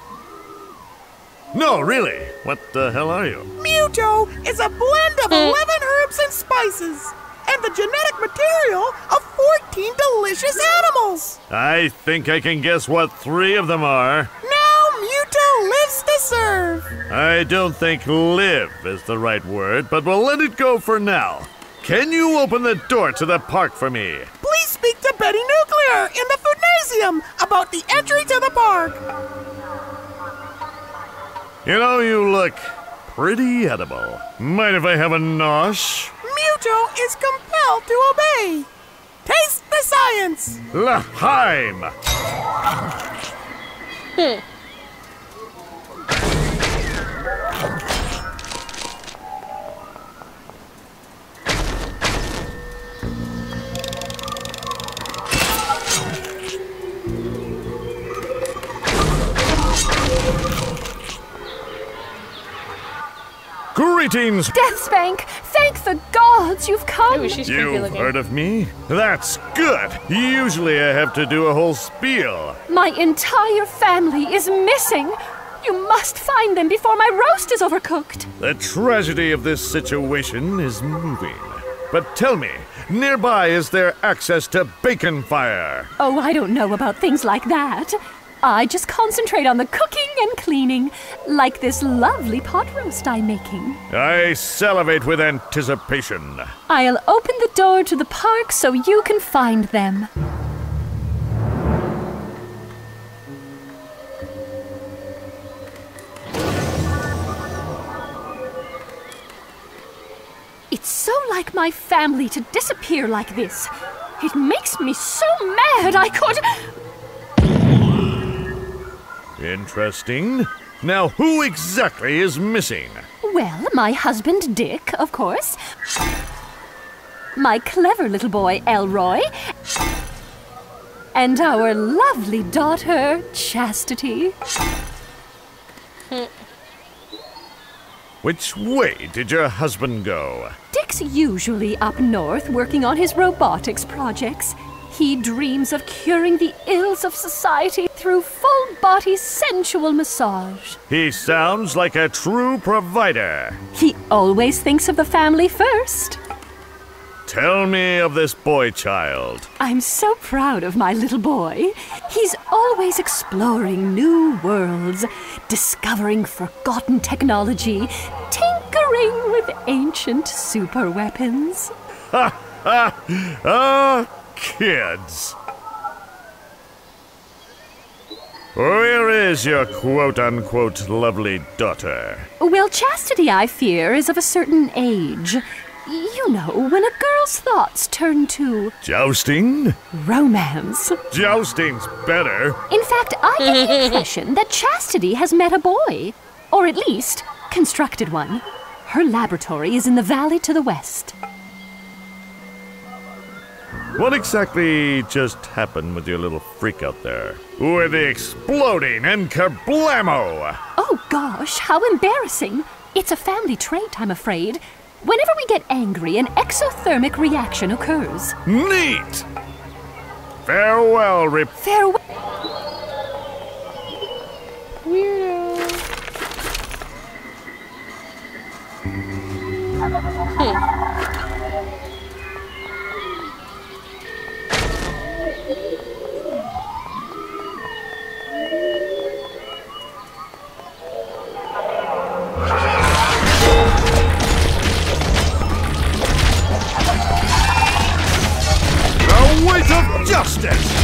No, really. What the hell are you? Muto is a blend of hmm? 11 herbs and spices and the genetic material of 14 delicious animals. I think I can guess what three of them are. Now Muto lives to serve. I don't think live is the right word, but we'll let it go for now. Can you open the door to the park for me? Please speak to Betty Nuclear in the Foodnasium about the entry to the park. You know, you look pretty edible. Mind if I have a nosh? Muto is compelled to obey. Taste the science. L'chaim! Greetings! Deathspank, thank the gods you've come. You've heard of me? That's good. Usually I have to do a whole spiel. My entire family is missing. You must find them before my roast is overcooked. The tragedy of this situation is moving. But tell me, nearby is there access to bacon fire? Oh, I don't know about things like that. I just concentrate on the cooking and cleaning, like this lovely pot roast I'm making. I salivate with anticipation. I'll open the door to the park so you can find them. It's so like my family to disappear like this. It makes me so mad I could. Interesting. Now, who exactly is missing? Well, my husband Dick, of course. My clever little boy Elroy. And our lovely daughter Chastity. Which way did your husband go? Dick's usually up north working on his robotics projects. He dreams of curing the ills of society through full body sensual massage. He sounds like a true provider. He always thinks of the family first. Tell me of this boy child. I'm so proud of my little boy. He's always exploring new worlds, discovering forgotten technology, tinkering with ancient super weapons. Ha ha! Ah, kids. Where is your quote unquote lovely daughter? Well, Chastity, I fear, is of a certain age. You know, when a girl's thoughts turn to Jousting? romance. Jousting's better. In fact, I get the impression that Chastity has met a boy. Or at least, constructed one. Her laboratory is in the valley to the west. What exactly just happened with your little freak out there? With the exploding and kerblamo! Oh gosh, how embarrassing! It's a family trait, I'm afraid. Whenever we get angry, an exothermic reaction occurs. Neat! Farewell, Rip. Farewell. Weirdo. The justice!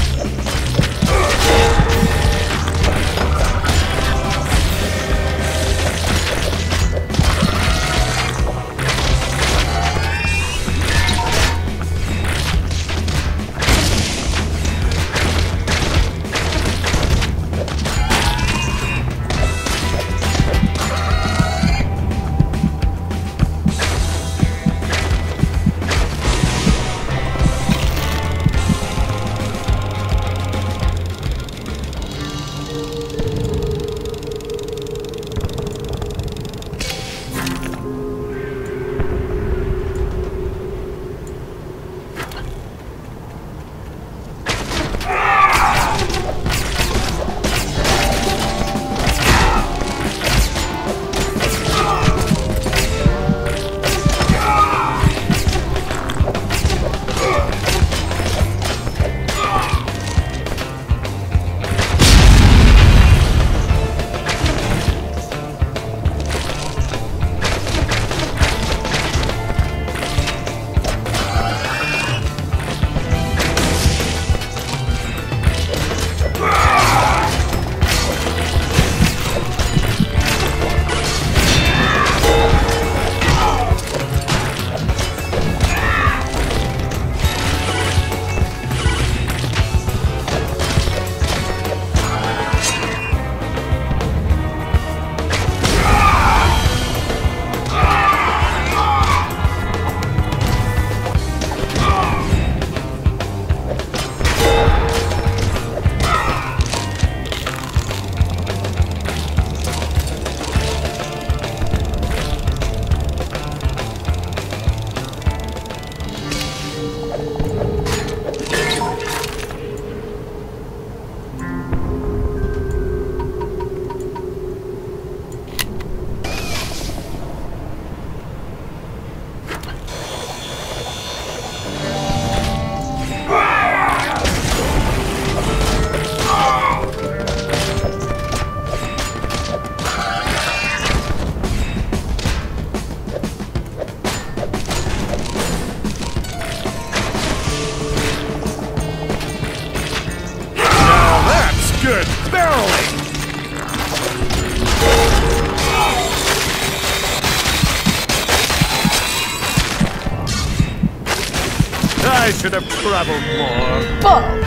Have more.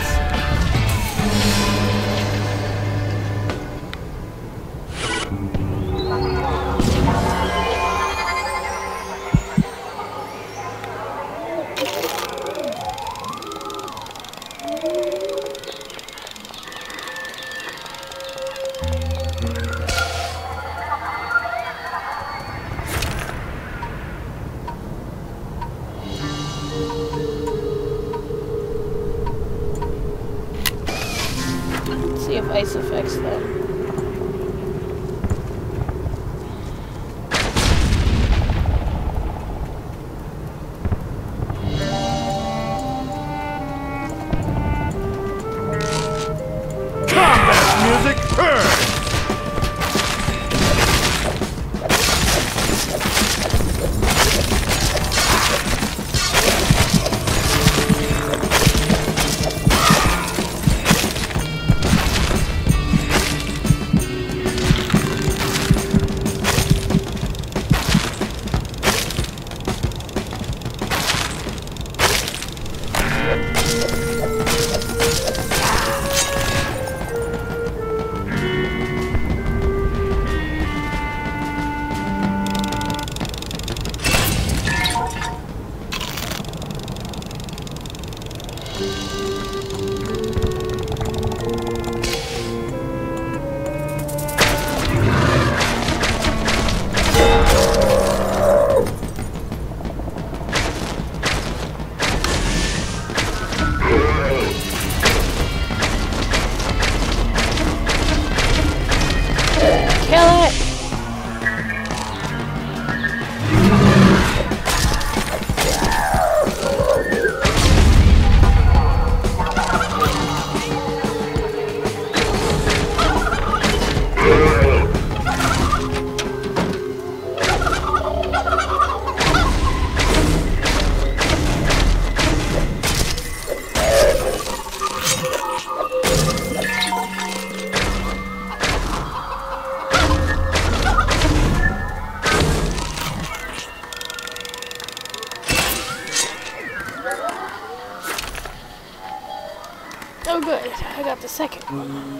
Ima?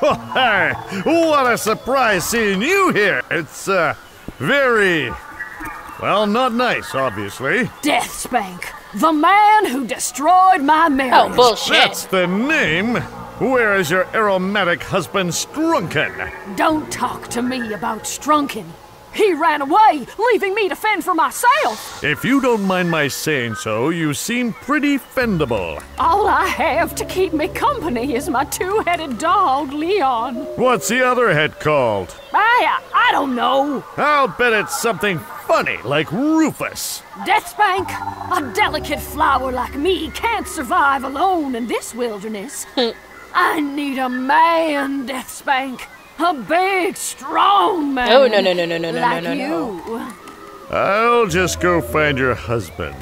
Oh, hey, what a surprise seeing you here. It's, uh, very, well, not nice, obviously. Deathspank, the man who destroyed my marriage. Oh, bullshit. That's the name. Where is your aromatic husband, Strunken? Don't talk to me about Strunken. He ran away, leaving me to fend for myself. If you don't mind my saying so, you seem pretty fendable. All I have to keep me company is my two-headed dog, Leon. What's the other head called? I, I don't know. I'll bet it's something funny, like Rufus. Deathspank, a delicate flower like me can't survive alone in this wilderness. I need a man, Deathspank. A big, strong man. Oh, no, no, no, no, no, no, like no, no, you. I'll just go find your husband.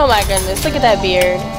Oh my goodness, look at that beard.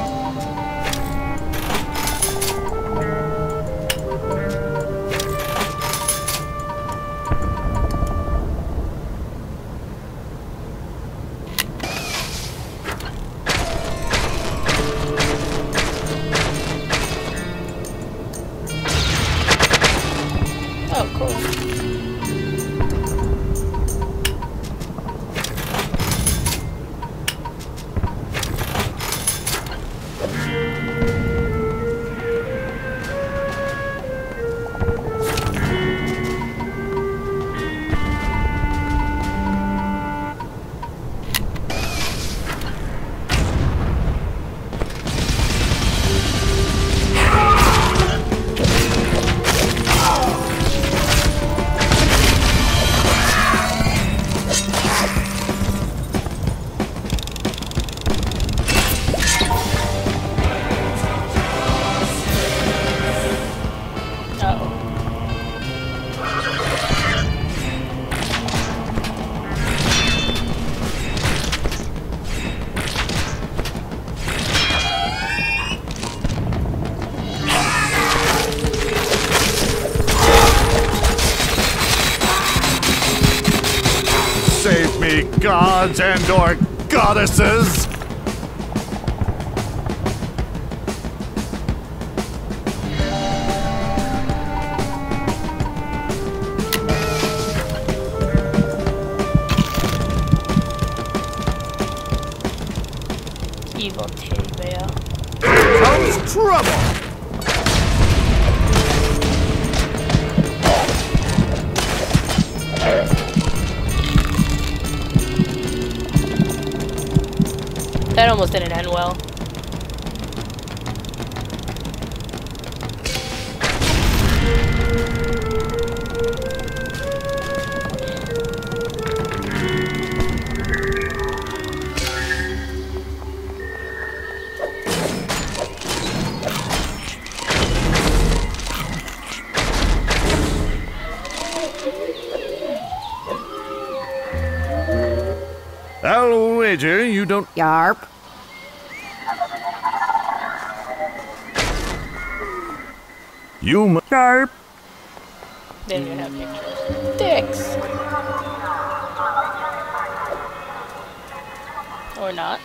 Gods and or goddesses! Yarp. You mu- Yarp. They don't have pictures. Dicks. Or not.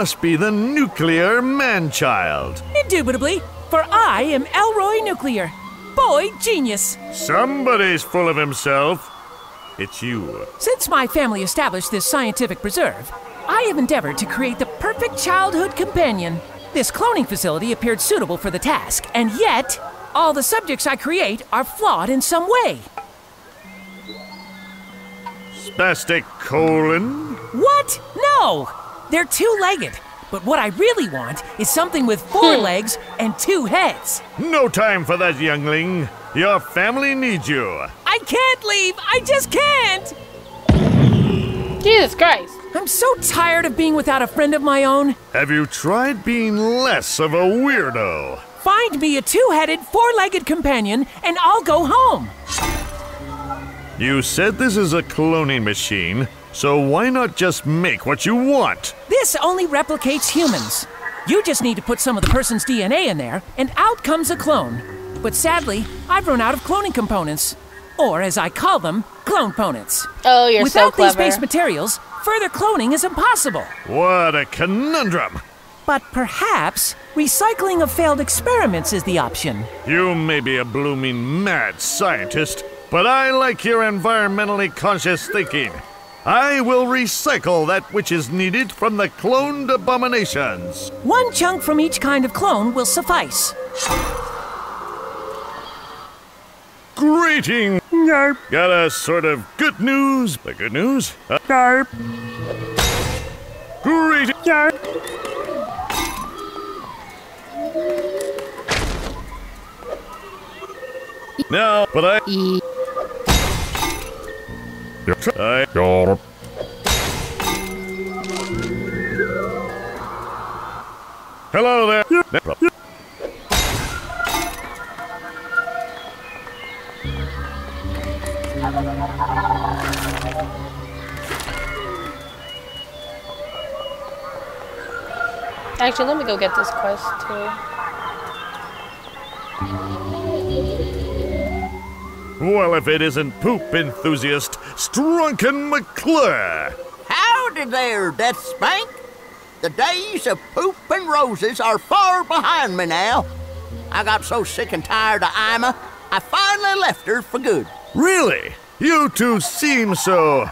Must be the nuclear man-child. Indubitably, for I am Elroy Nuclear. Boy genius. Somebody's full of himself. It's you. Since my family established this scientific preserve, I have endeavored to create the perfect childhood companion. This cloning facility appeared suitable for the task, and yet, all the subjects I create are flawed in some way. Spastic colon? What? No! They're two legged. But what I really want is something with four hmm. legs and two heads. No time for that, youngling. Your family needs you. I can't leave! I just can't! Jesus Christ. I'm so tired of being without a friend of my own. Have you tried being less of a weirdo? Find me a two headed, four legged companion, and I'll go home. You said this is a cloning machine, so why not just make what you want? This only replicates humans. You just need to put some of the person's DNA in there, and out comes a clone. But sadly, I've run out of cloning components. Or, as I call them, clone components. Oh, you're so clever. Without these base materials, further cloning is impossible. What a conundrum! But perhaps recycling of failed experiments is the option. You may be a blooming mad scientist, but I like your environmentally conscious thinking. I will recycle that which is needed from the cloned abominations. One chunk from each kind of clone will suffice. Greeting! Yarp. Got a sort of good news, but good news? Uh, Yarp. Greeting! Yarp. No, but I. I. Yarp. Hello there. Actually, let me go get this quest too. Well, if it isn't poop enthusiast Strunken McClure. Howdy there, Death Spank. The days of poop and roses are far behind me now. I got so sick and tired of Ima, I finally left her for good. Really? You two seem so.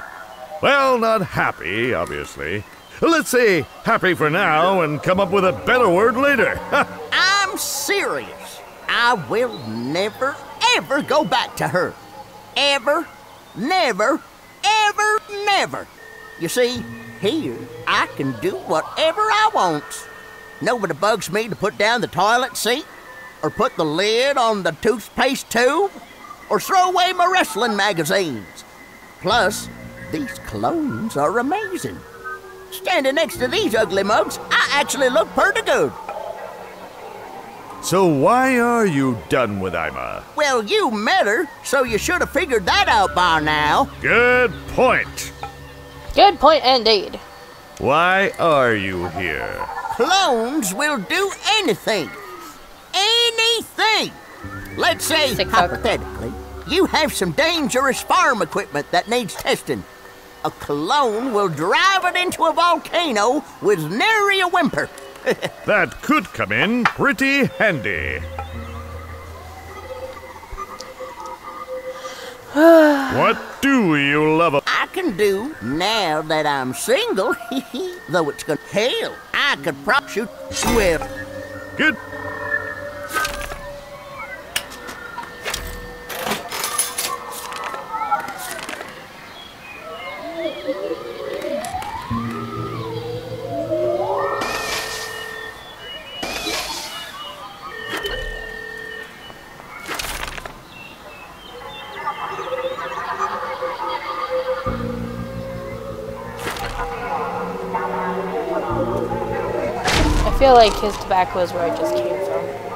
Well, not happy, obviously. Let's say happy for now and come up with a better word later. I'm serious. I will never, ever go back to her. Ever, never, ever, never. You see, here I can do whatever I want. Nobody bugs me to put down the toilet seat, or put the lid on the toothpaste tube, or throw away my wrestling magazines. Plus, these clones are amazing. Standing next to these ugly mugs, I actually look pretty good. So, why are you done with Ima? Well, you met her, so you should have figured that out by now. Good point. Good point, indeed. Why are you here? Clones will do anything. Anything. Let's say, hypothetically, you have some dangerous farm equipment that needs testing. A clone will drive it into a volcano with nary a whimper. That could come in pretty handy. What do you love? a- I can do now that I'm single, though it's gonna hell. I could prop shoot with. Good. Feel like his tobacco is where I just came from.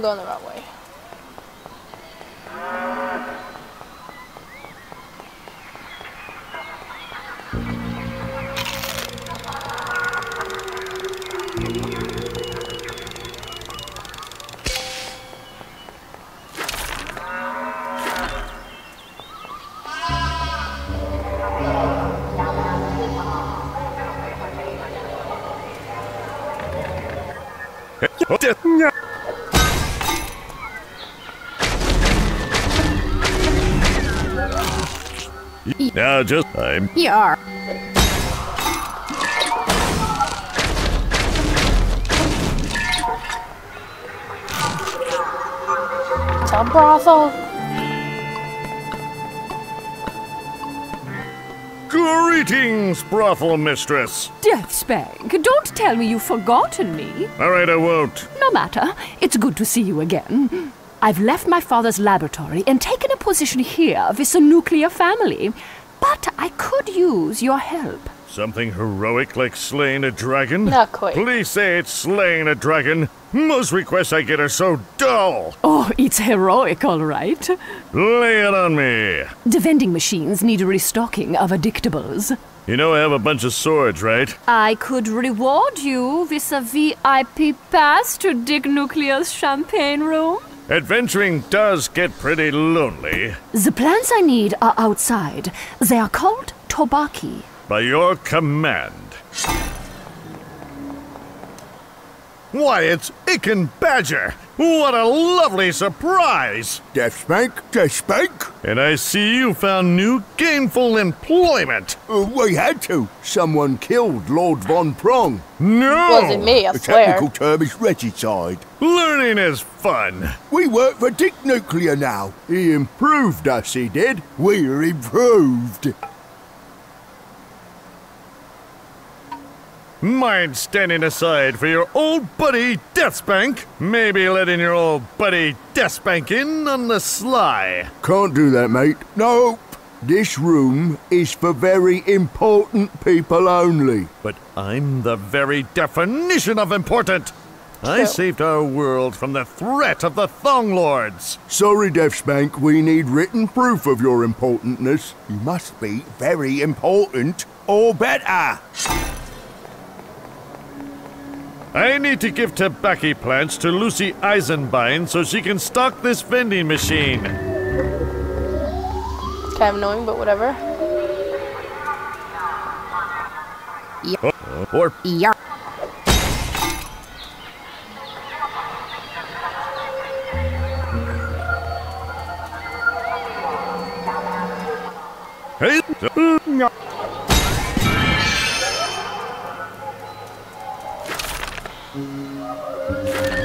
And I'm going the wrong way. Just I'm It's a brothel. Greetings, brothel mistress. Deathspank, don't tell me you've forgotten me. All right, I won't. No matter. It's good to see you again. I've left my father's laboratory and taken a position here with the nuclear family. But I could use your help. Something heroic like slaying a dragon? Not quite. Please say it's slaying a dragon. Most requests I get are so dull. Oh, it's heroic, all right. Lay it on me. The vending machines need a restocking of addictables. You know I have a bunch of swords, right? I could reward you with a VIP pass to Dick Nuclear's champagne room. Adventuring does get pretty lonely. The plants I need are outside. They are called Tobaki. By your command. Why, it's Icken Badger! What a lovely surprise! Deathspank, Deathspank. And I see you found new gainful employment. Uh, we had to. Someone killed Lord Von Prong. No! It Wasn't me, I the swear. technical term is regicide. Learning is fun. We work for Dick Nuclear now. He improved us, he did. We're improved. Mind standing aside for your old buddy Deathspank? Maybe letting your old buddy Deathspank in on the sly. Can't do that, mate. Nope. This room is for very important people only. But I'm the very definition of important. I saved our world from the threat of the Thong Lords. Sorry, Deathspank, we need written proof of your importantness. You must be very important or better. I need to give tobacco plants to Lucy Eisenbein so she can stock this vending machine. Kind of annoying, but whatever. Oh, or Yar. Hey, Well,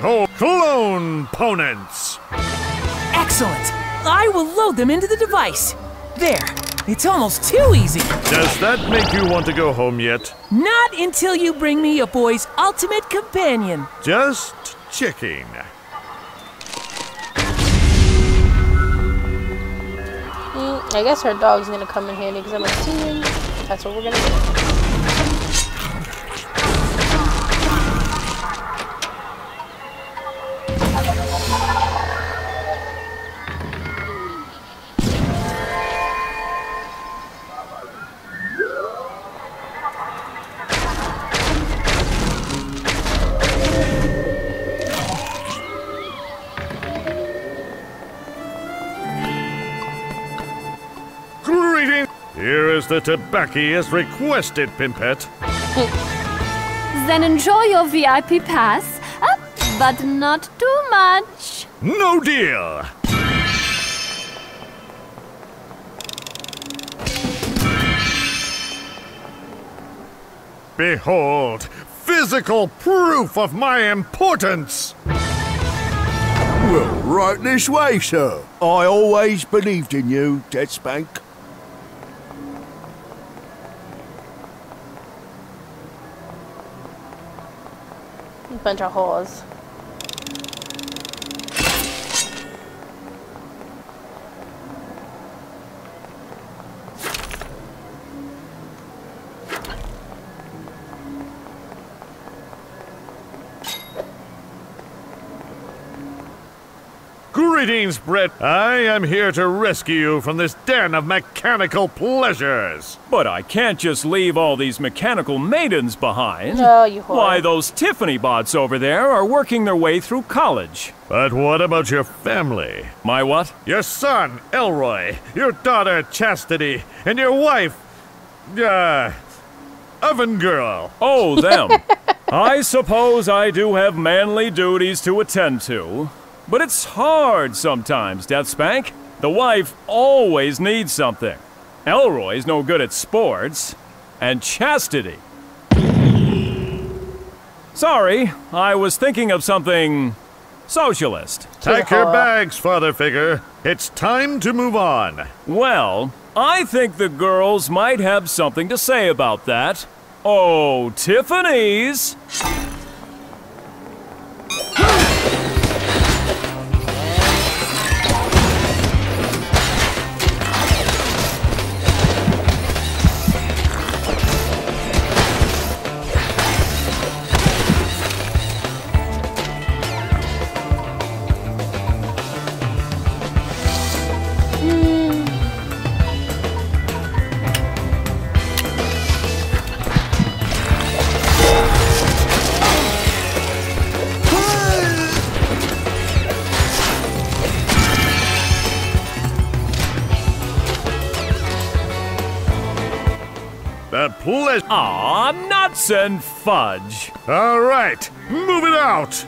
Behold, clone ponents! Excellent! I will load them into the device. There. It's almost too easy. Does that make you want to go home yet? Not until you bring me a boy's ultimate companion. Just checking. Mm, I guess our dog's gonna come in handy because I'm assuming that's what we're gonna do. Here is the tobacco as requested, Pimpette. Then enjoy your VIP pass, uh, but not too much. No deal! Behold, physical proof of my importance! Well, right this way, sir. I always believed in you, Deathspank. Bunch of holes. Greetings, Brett. I am here to rescue you from this den of mechanical pleasures. But I can't just leave all these mechanical maidens behind. No, you whore. Why, those Tiffany bots over there are working their way through college. But what about your family? My what? Your son, Elroy, your daughter, Chastity, and your wife, uh, Oven Girl. Oh, them. I suppose I do have manly duties to attend to. But it's hard sometimes, Deathspank. The wife always needs something. Elroy's no good at sports. And Chastity. Sorry, I was thinking of something socialist. Pack your uh, bags, father figure. It's time to move on. Well, I think the girls might have something to say about that. Oh, Tiffany's! Aw, nuts and fudge. All right, move it out.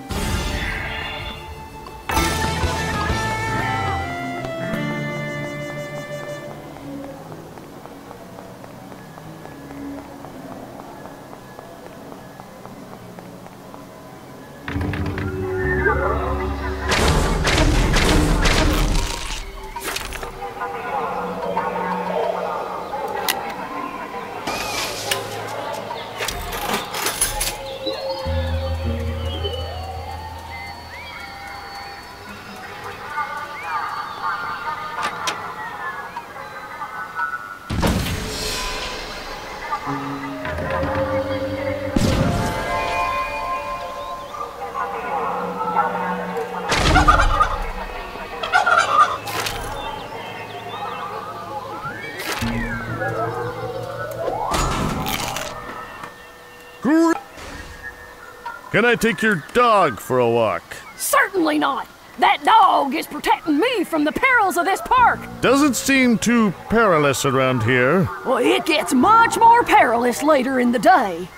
Can I take your dog for a walk? Certainly not. That dog is protecting me from the perils of this park. Doesn't seem too perilous around here. Well, it gets much more perilous later in the day.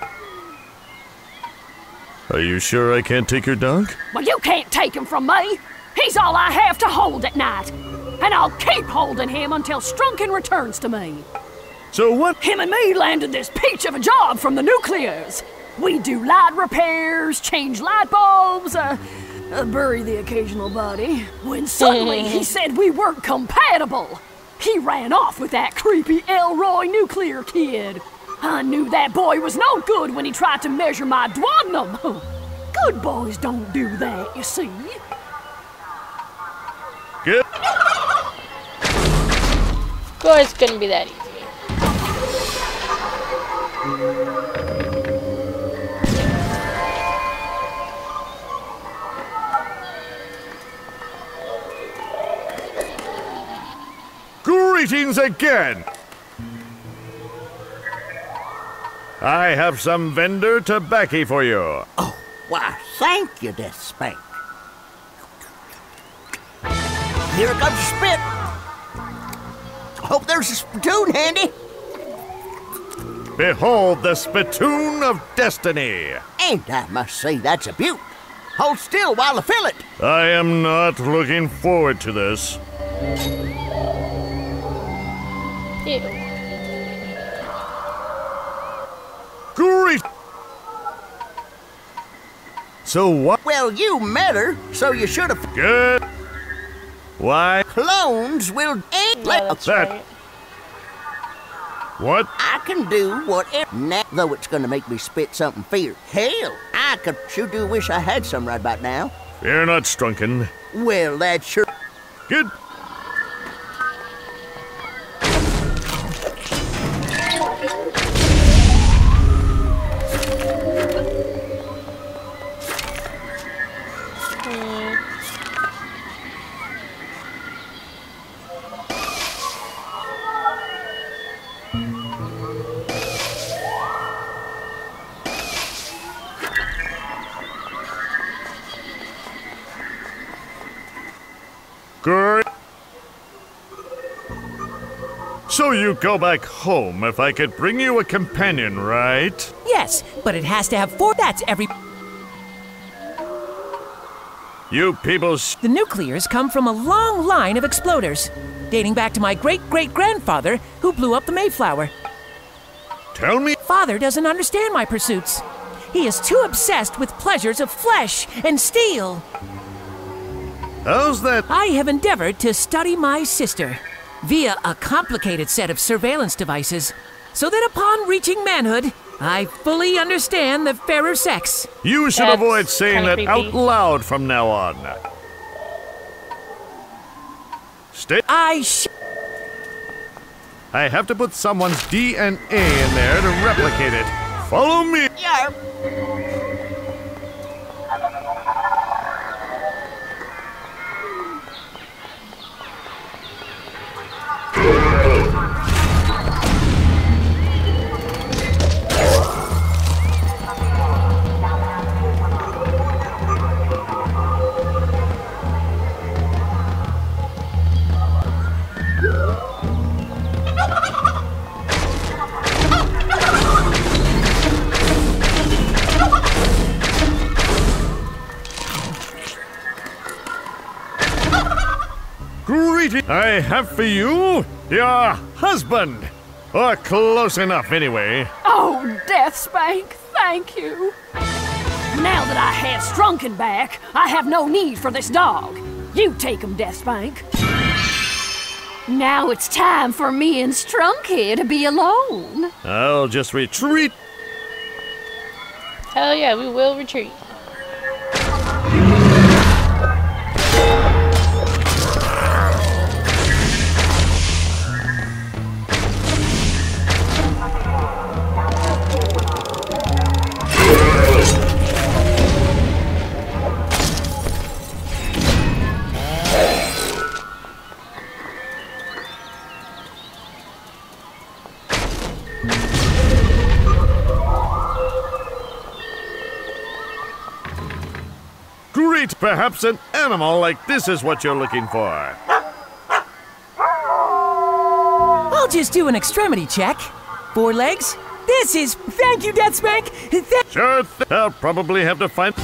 Are you sure I can't take your dog? Well, you can't take him from me. He's all I have to hold at night. And I'll keep holding him until Strunkin returns to me. So what? Him and me landed this peach of a job from the nuclears. We do light repairs, change light bulbs, uh, uh, bury the occasional body. When suddenly he said we weren't compatible. He ran off with that creepy Elroy nuclear kid. I knew that boy was no good when he tried to measure my duodenum. Good boys don't do that, you see. Good. Of course, it couldn't be that easy. Greetings again! I have some vendor tobacco for you. Oh, why, thank you, Deathspank. Here comes spit. Hope there's a spittoon handy. Behold the spittoon of destiny. And I must say that's a beaut. Hold still while I fill it. I am not looking forward to this. Ew. Great. So what? Well, you met her, so you should have. Good. Why? Clones will ain't let that. What? I can do whatever now, though it's gonna make me spit something fierce. Hell, I could sure do wish I had some right about now. Fear not, Strunken. Well, that sure. Good. Good. You go back home if I could bring you a companion, right? Yes, but it has to have four. That's every. You people. The nuclears come from a long line of exploders, dating back to my great great grandfather who blew up the Mayflower. Tell me. Father doesn't understand my pursuits. He is too obsessed with pleasures of flesh and steel. How's that? I have endeavored to study my sister via a complicated set of surveillance devices, so that upon reaching manhood, I fully understand the fairer sex. You should That's avoid saying that creepy. out loud from now on. Stay. I sh- I have to put someone's DNA in there to replicate it. Follow me. Yeah. Greeting. I have for you your husband. Or close enough, anyway. Oh, Deathspank, thank you. Now that I have Strunken back, I have no need for this dog. You take him, Deathspank. Now it's time for me and Strunky to be alone. I'll just retreat. Hell yeah, we will retreat. Great. Perhaps an animal like this is what you're looking for. I'll just do an extremity check. Four legs. This is. Thank you, Deathspank. Th- Sure. Th- I'll probably have to find.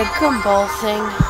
A gumball thing.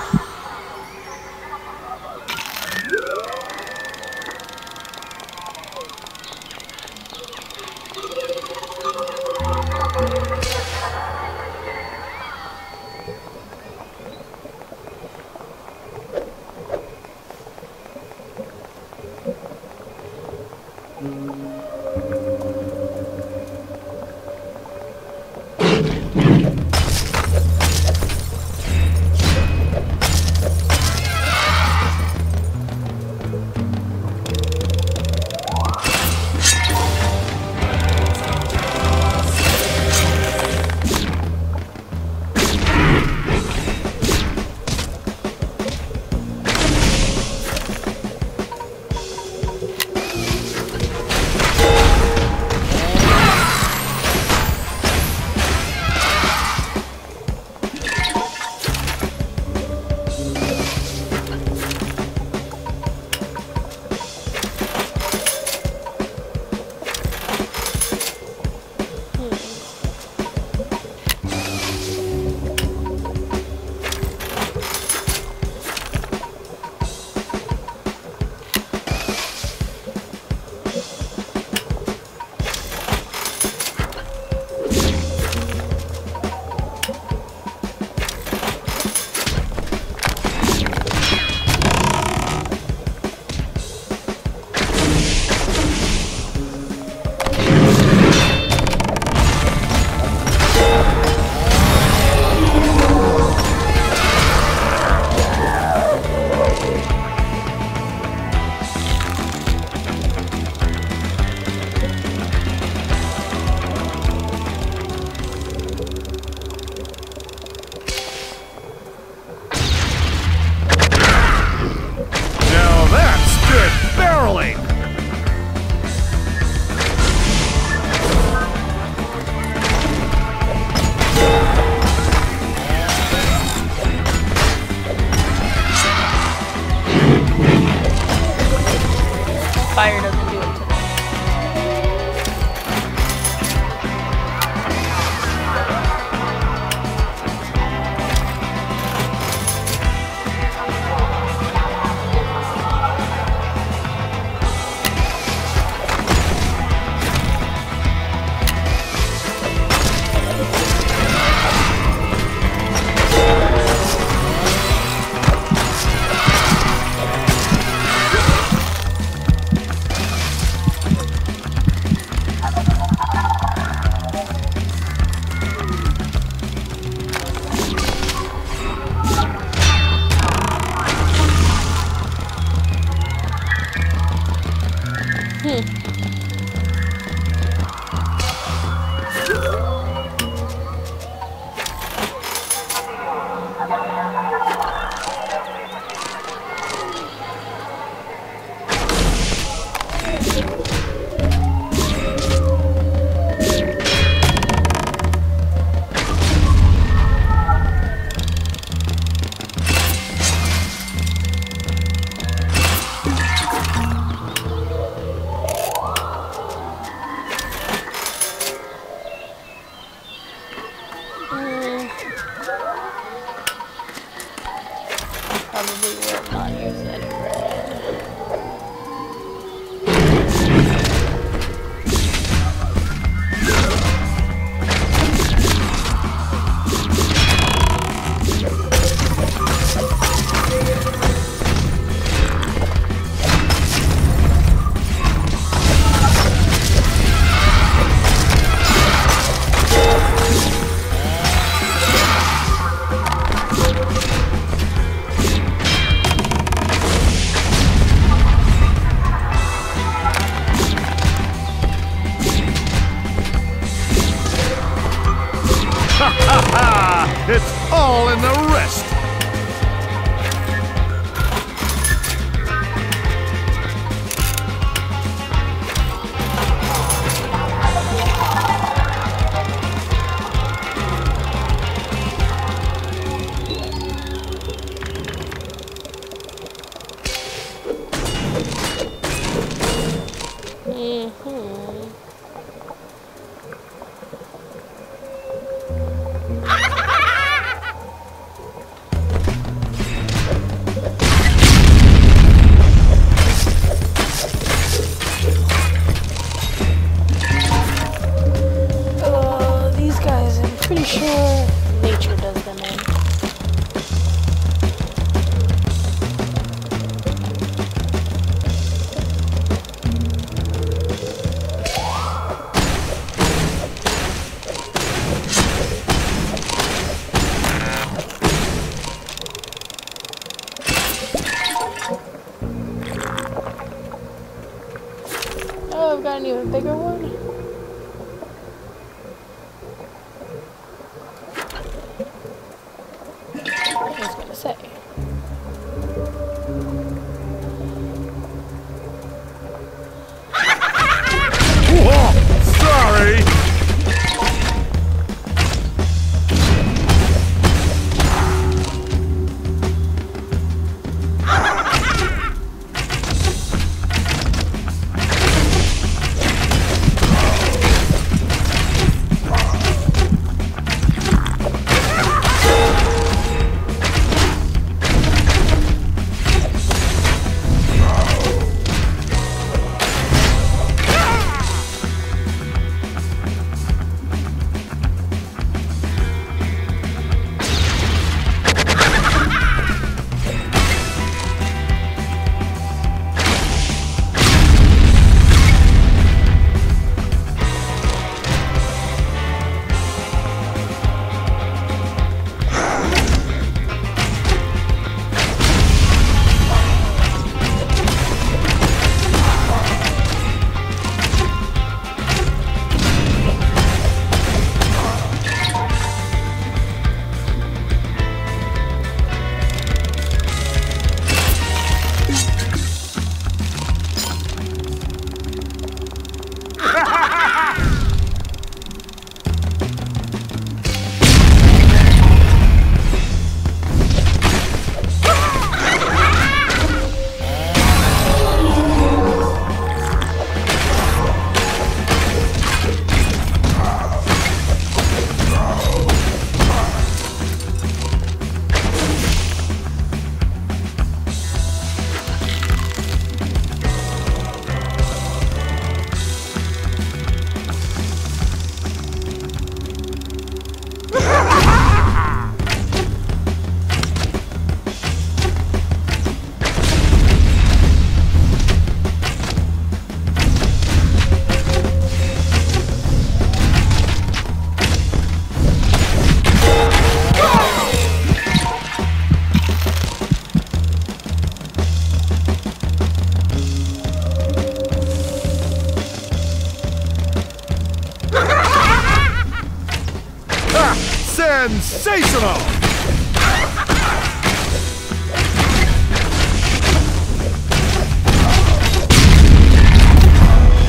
Sensational!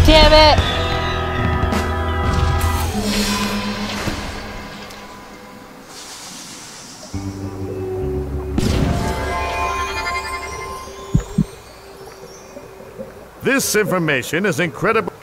Damn it! This information is incredible.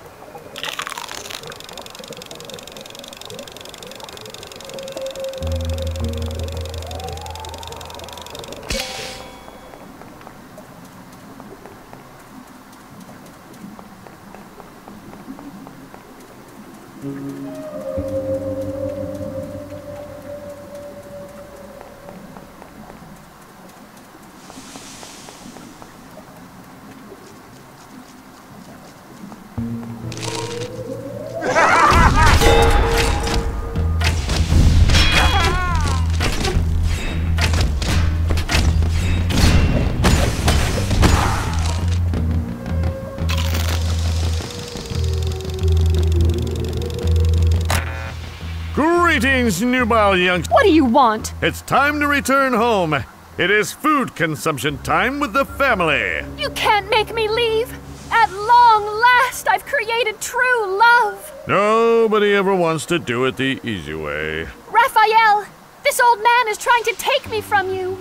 Greetings, nubile young. What do you want? It's time to return home. It is food consumption time with the family. You can't make me leave. At long last, I've created true love. Nobody ever wants to do it the easy way. Raphael, this old man is trying to take me from you.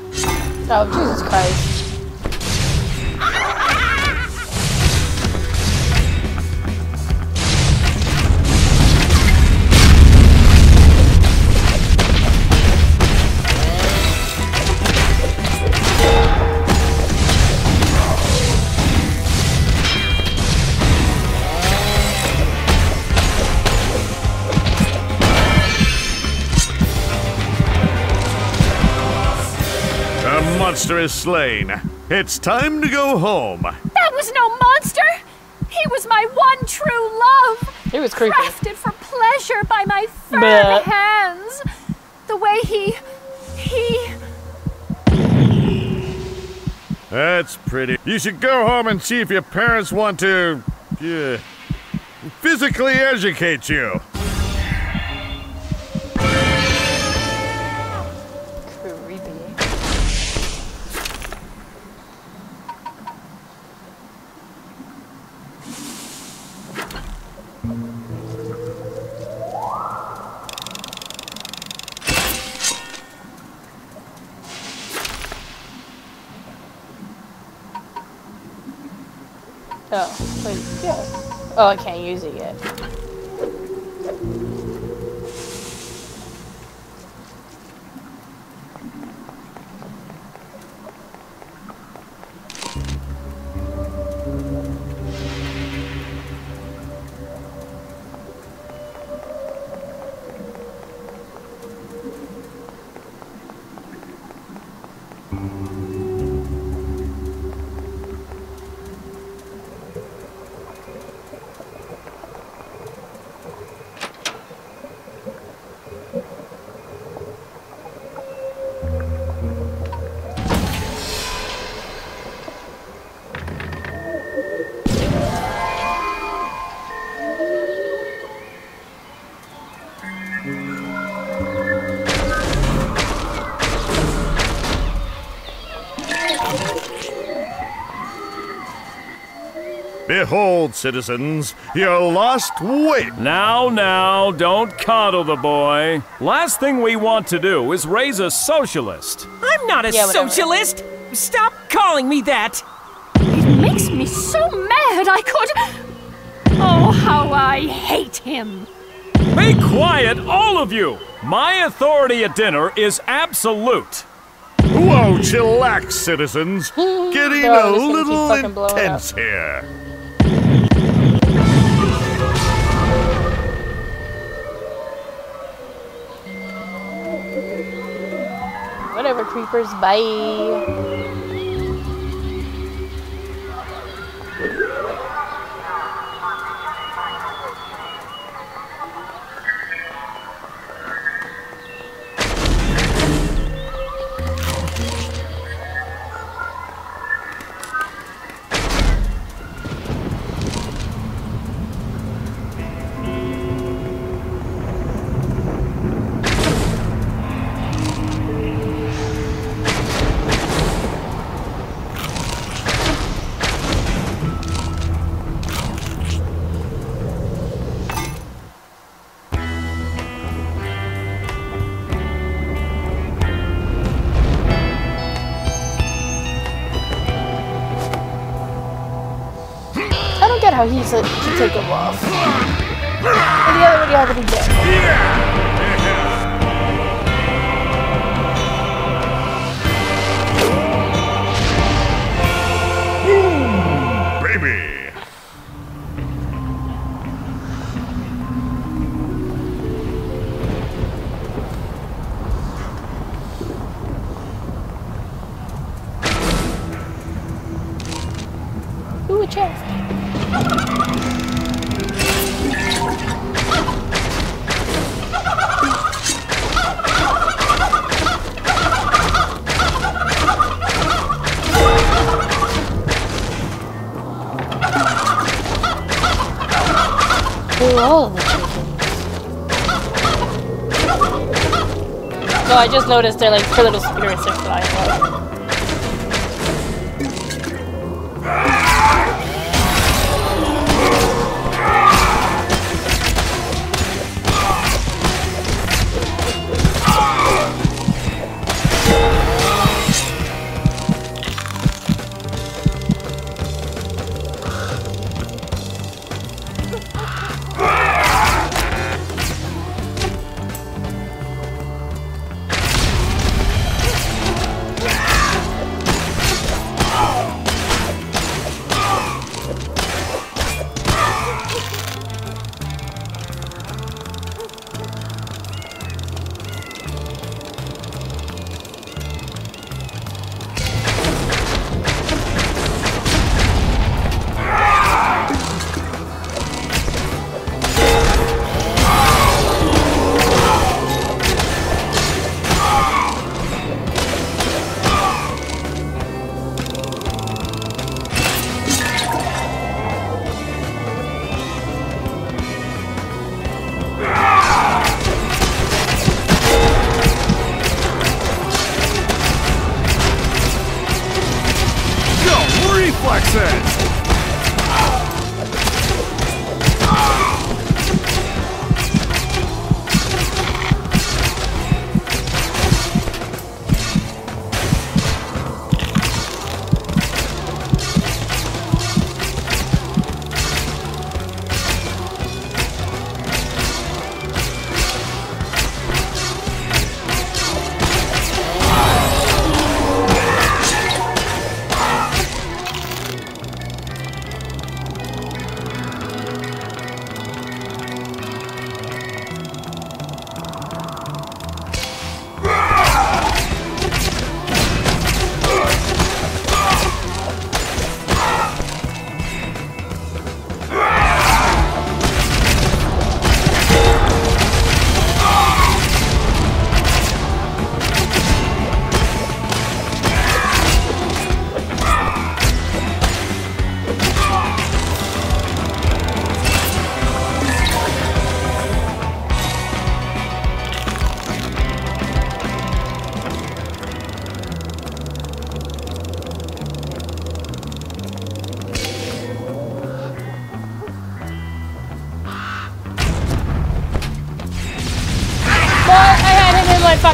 Oh, Jesus Christ. Monster is slain. It's time to go home. That was no monster! He was my one true love! He was creepy. Crafted for pleasure by my firm Bleh. hands! The way he. he. That's pretty. You should go home and see if your parents want to. Uh, physically educate you. Use it yet. Behold, citizens, your lost weight. Now, now, don't coddle the boy. Last thing we want to do is raise a socialist. I'm not a Yeah, socialist! Stop calling me that! It makes me so mad I could. Oh, how I hate him! Be quiet, all of you! My authority at dinner is absolute. Whoa, chillax, citizens. Getting Bro, a this thing keeps little fucking blowing up. intense here. Whatever, creepers. Bye. How he's he take him off. And the other one you have to be dead. Just noticed they're like little spirits are flying.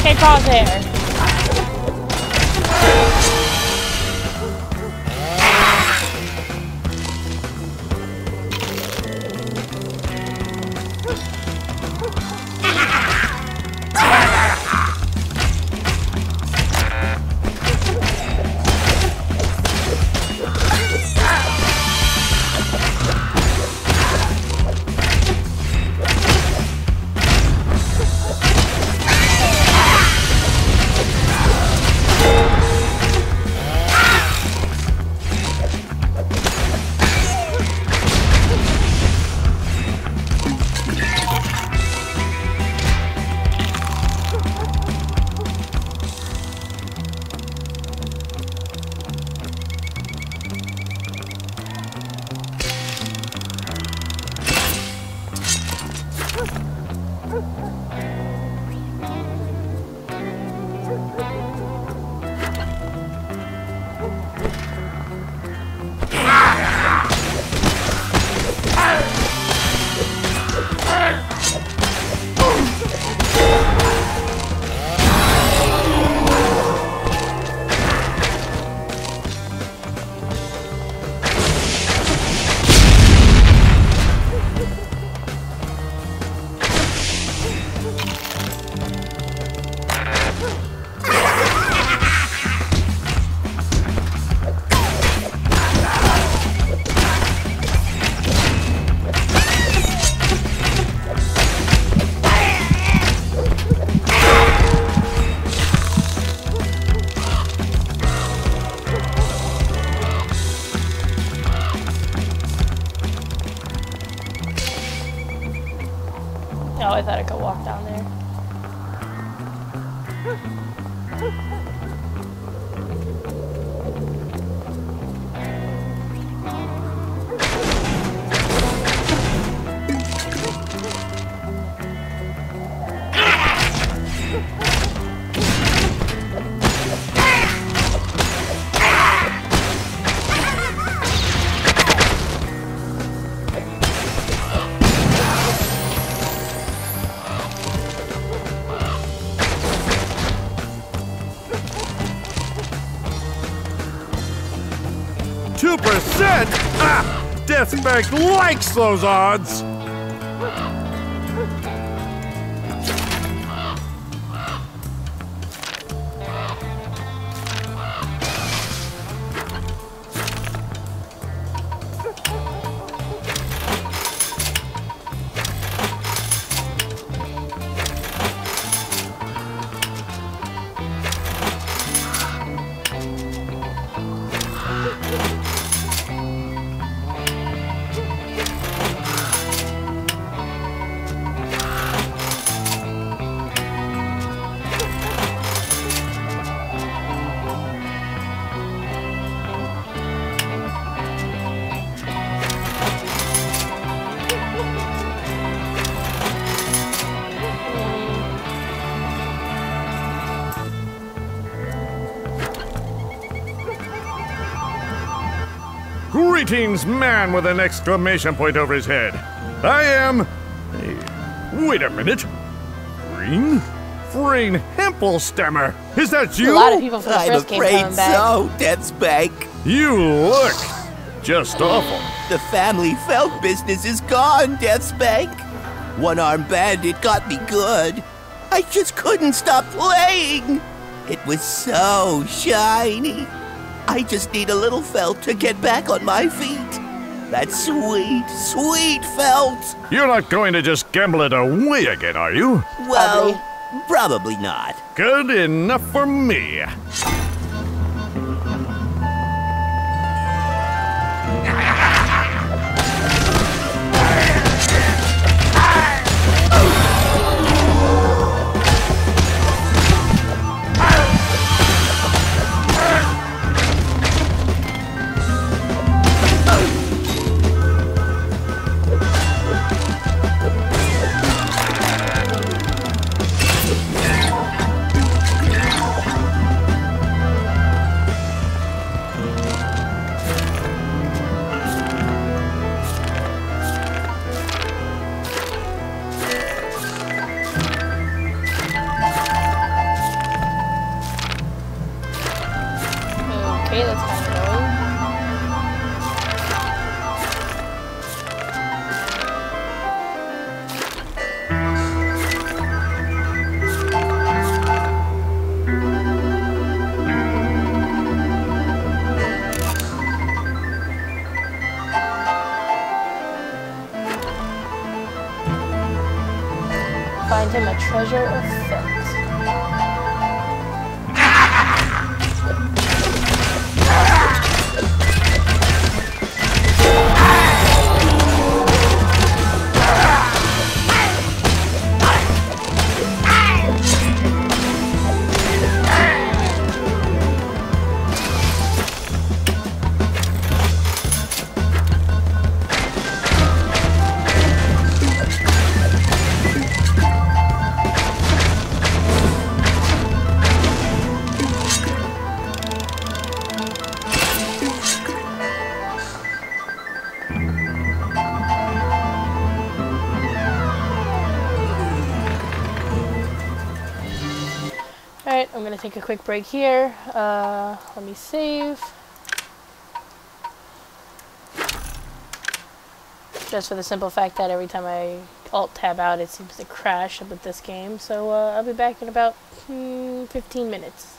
My fucking Deathspank likes those odds! Greetings, man with an exclamation point over his head. I am. Hey, wait a minute. Freen? Freen Hempelstemmer. Is that you? A lot of people from the I'm first game afraid coming back. so, Deathspank. You look just awful. The family felt business is gone, Deathspank. One armed bandit got me good. I just couldn't stop playing. It was so shiny. I just need a little felt to get back on my feet. That sweet, sweet felt. You're not going to just gamble it away again, are you? Well, probably not. Good enough for me. Take a quick break here. Uh, let me save. Just for the simple fact that every time I alt tab out, it seems to crash with this game. So uh, I'll be back in about hmm, 15 minutes.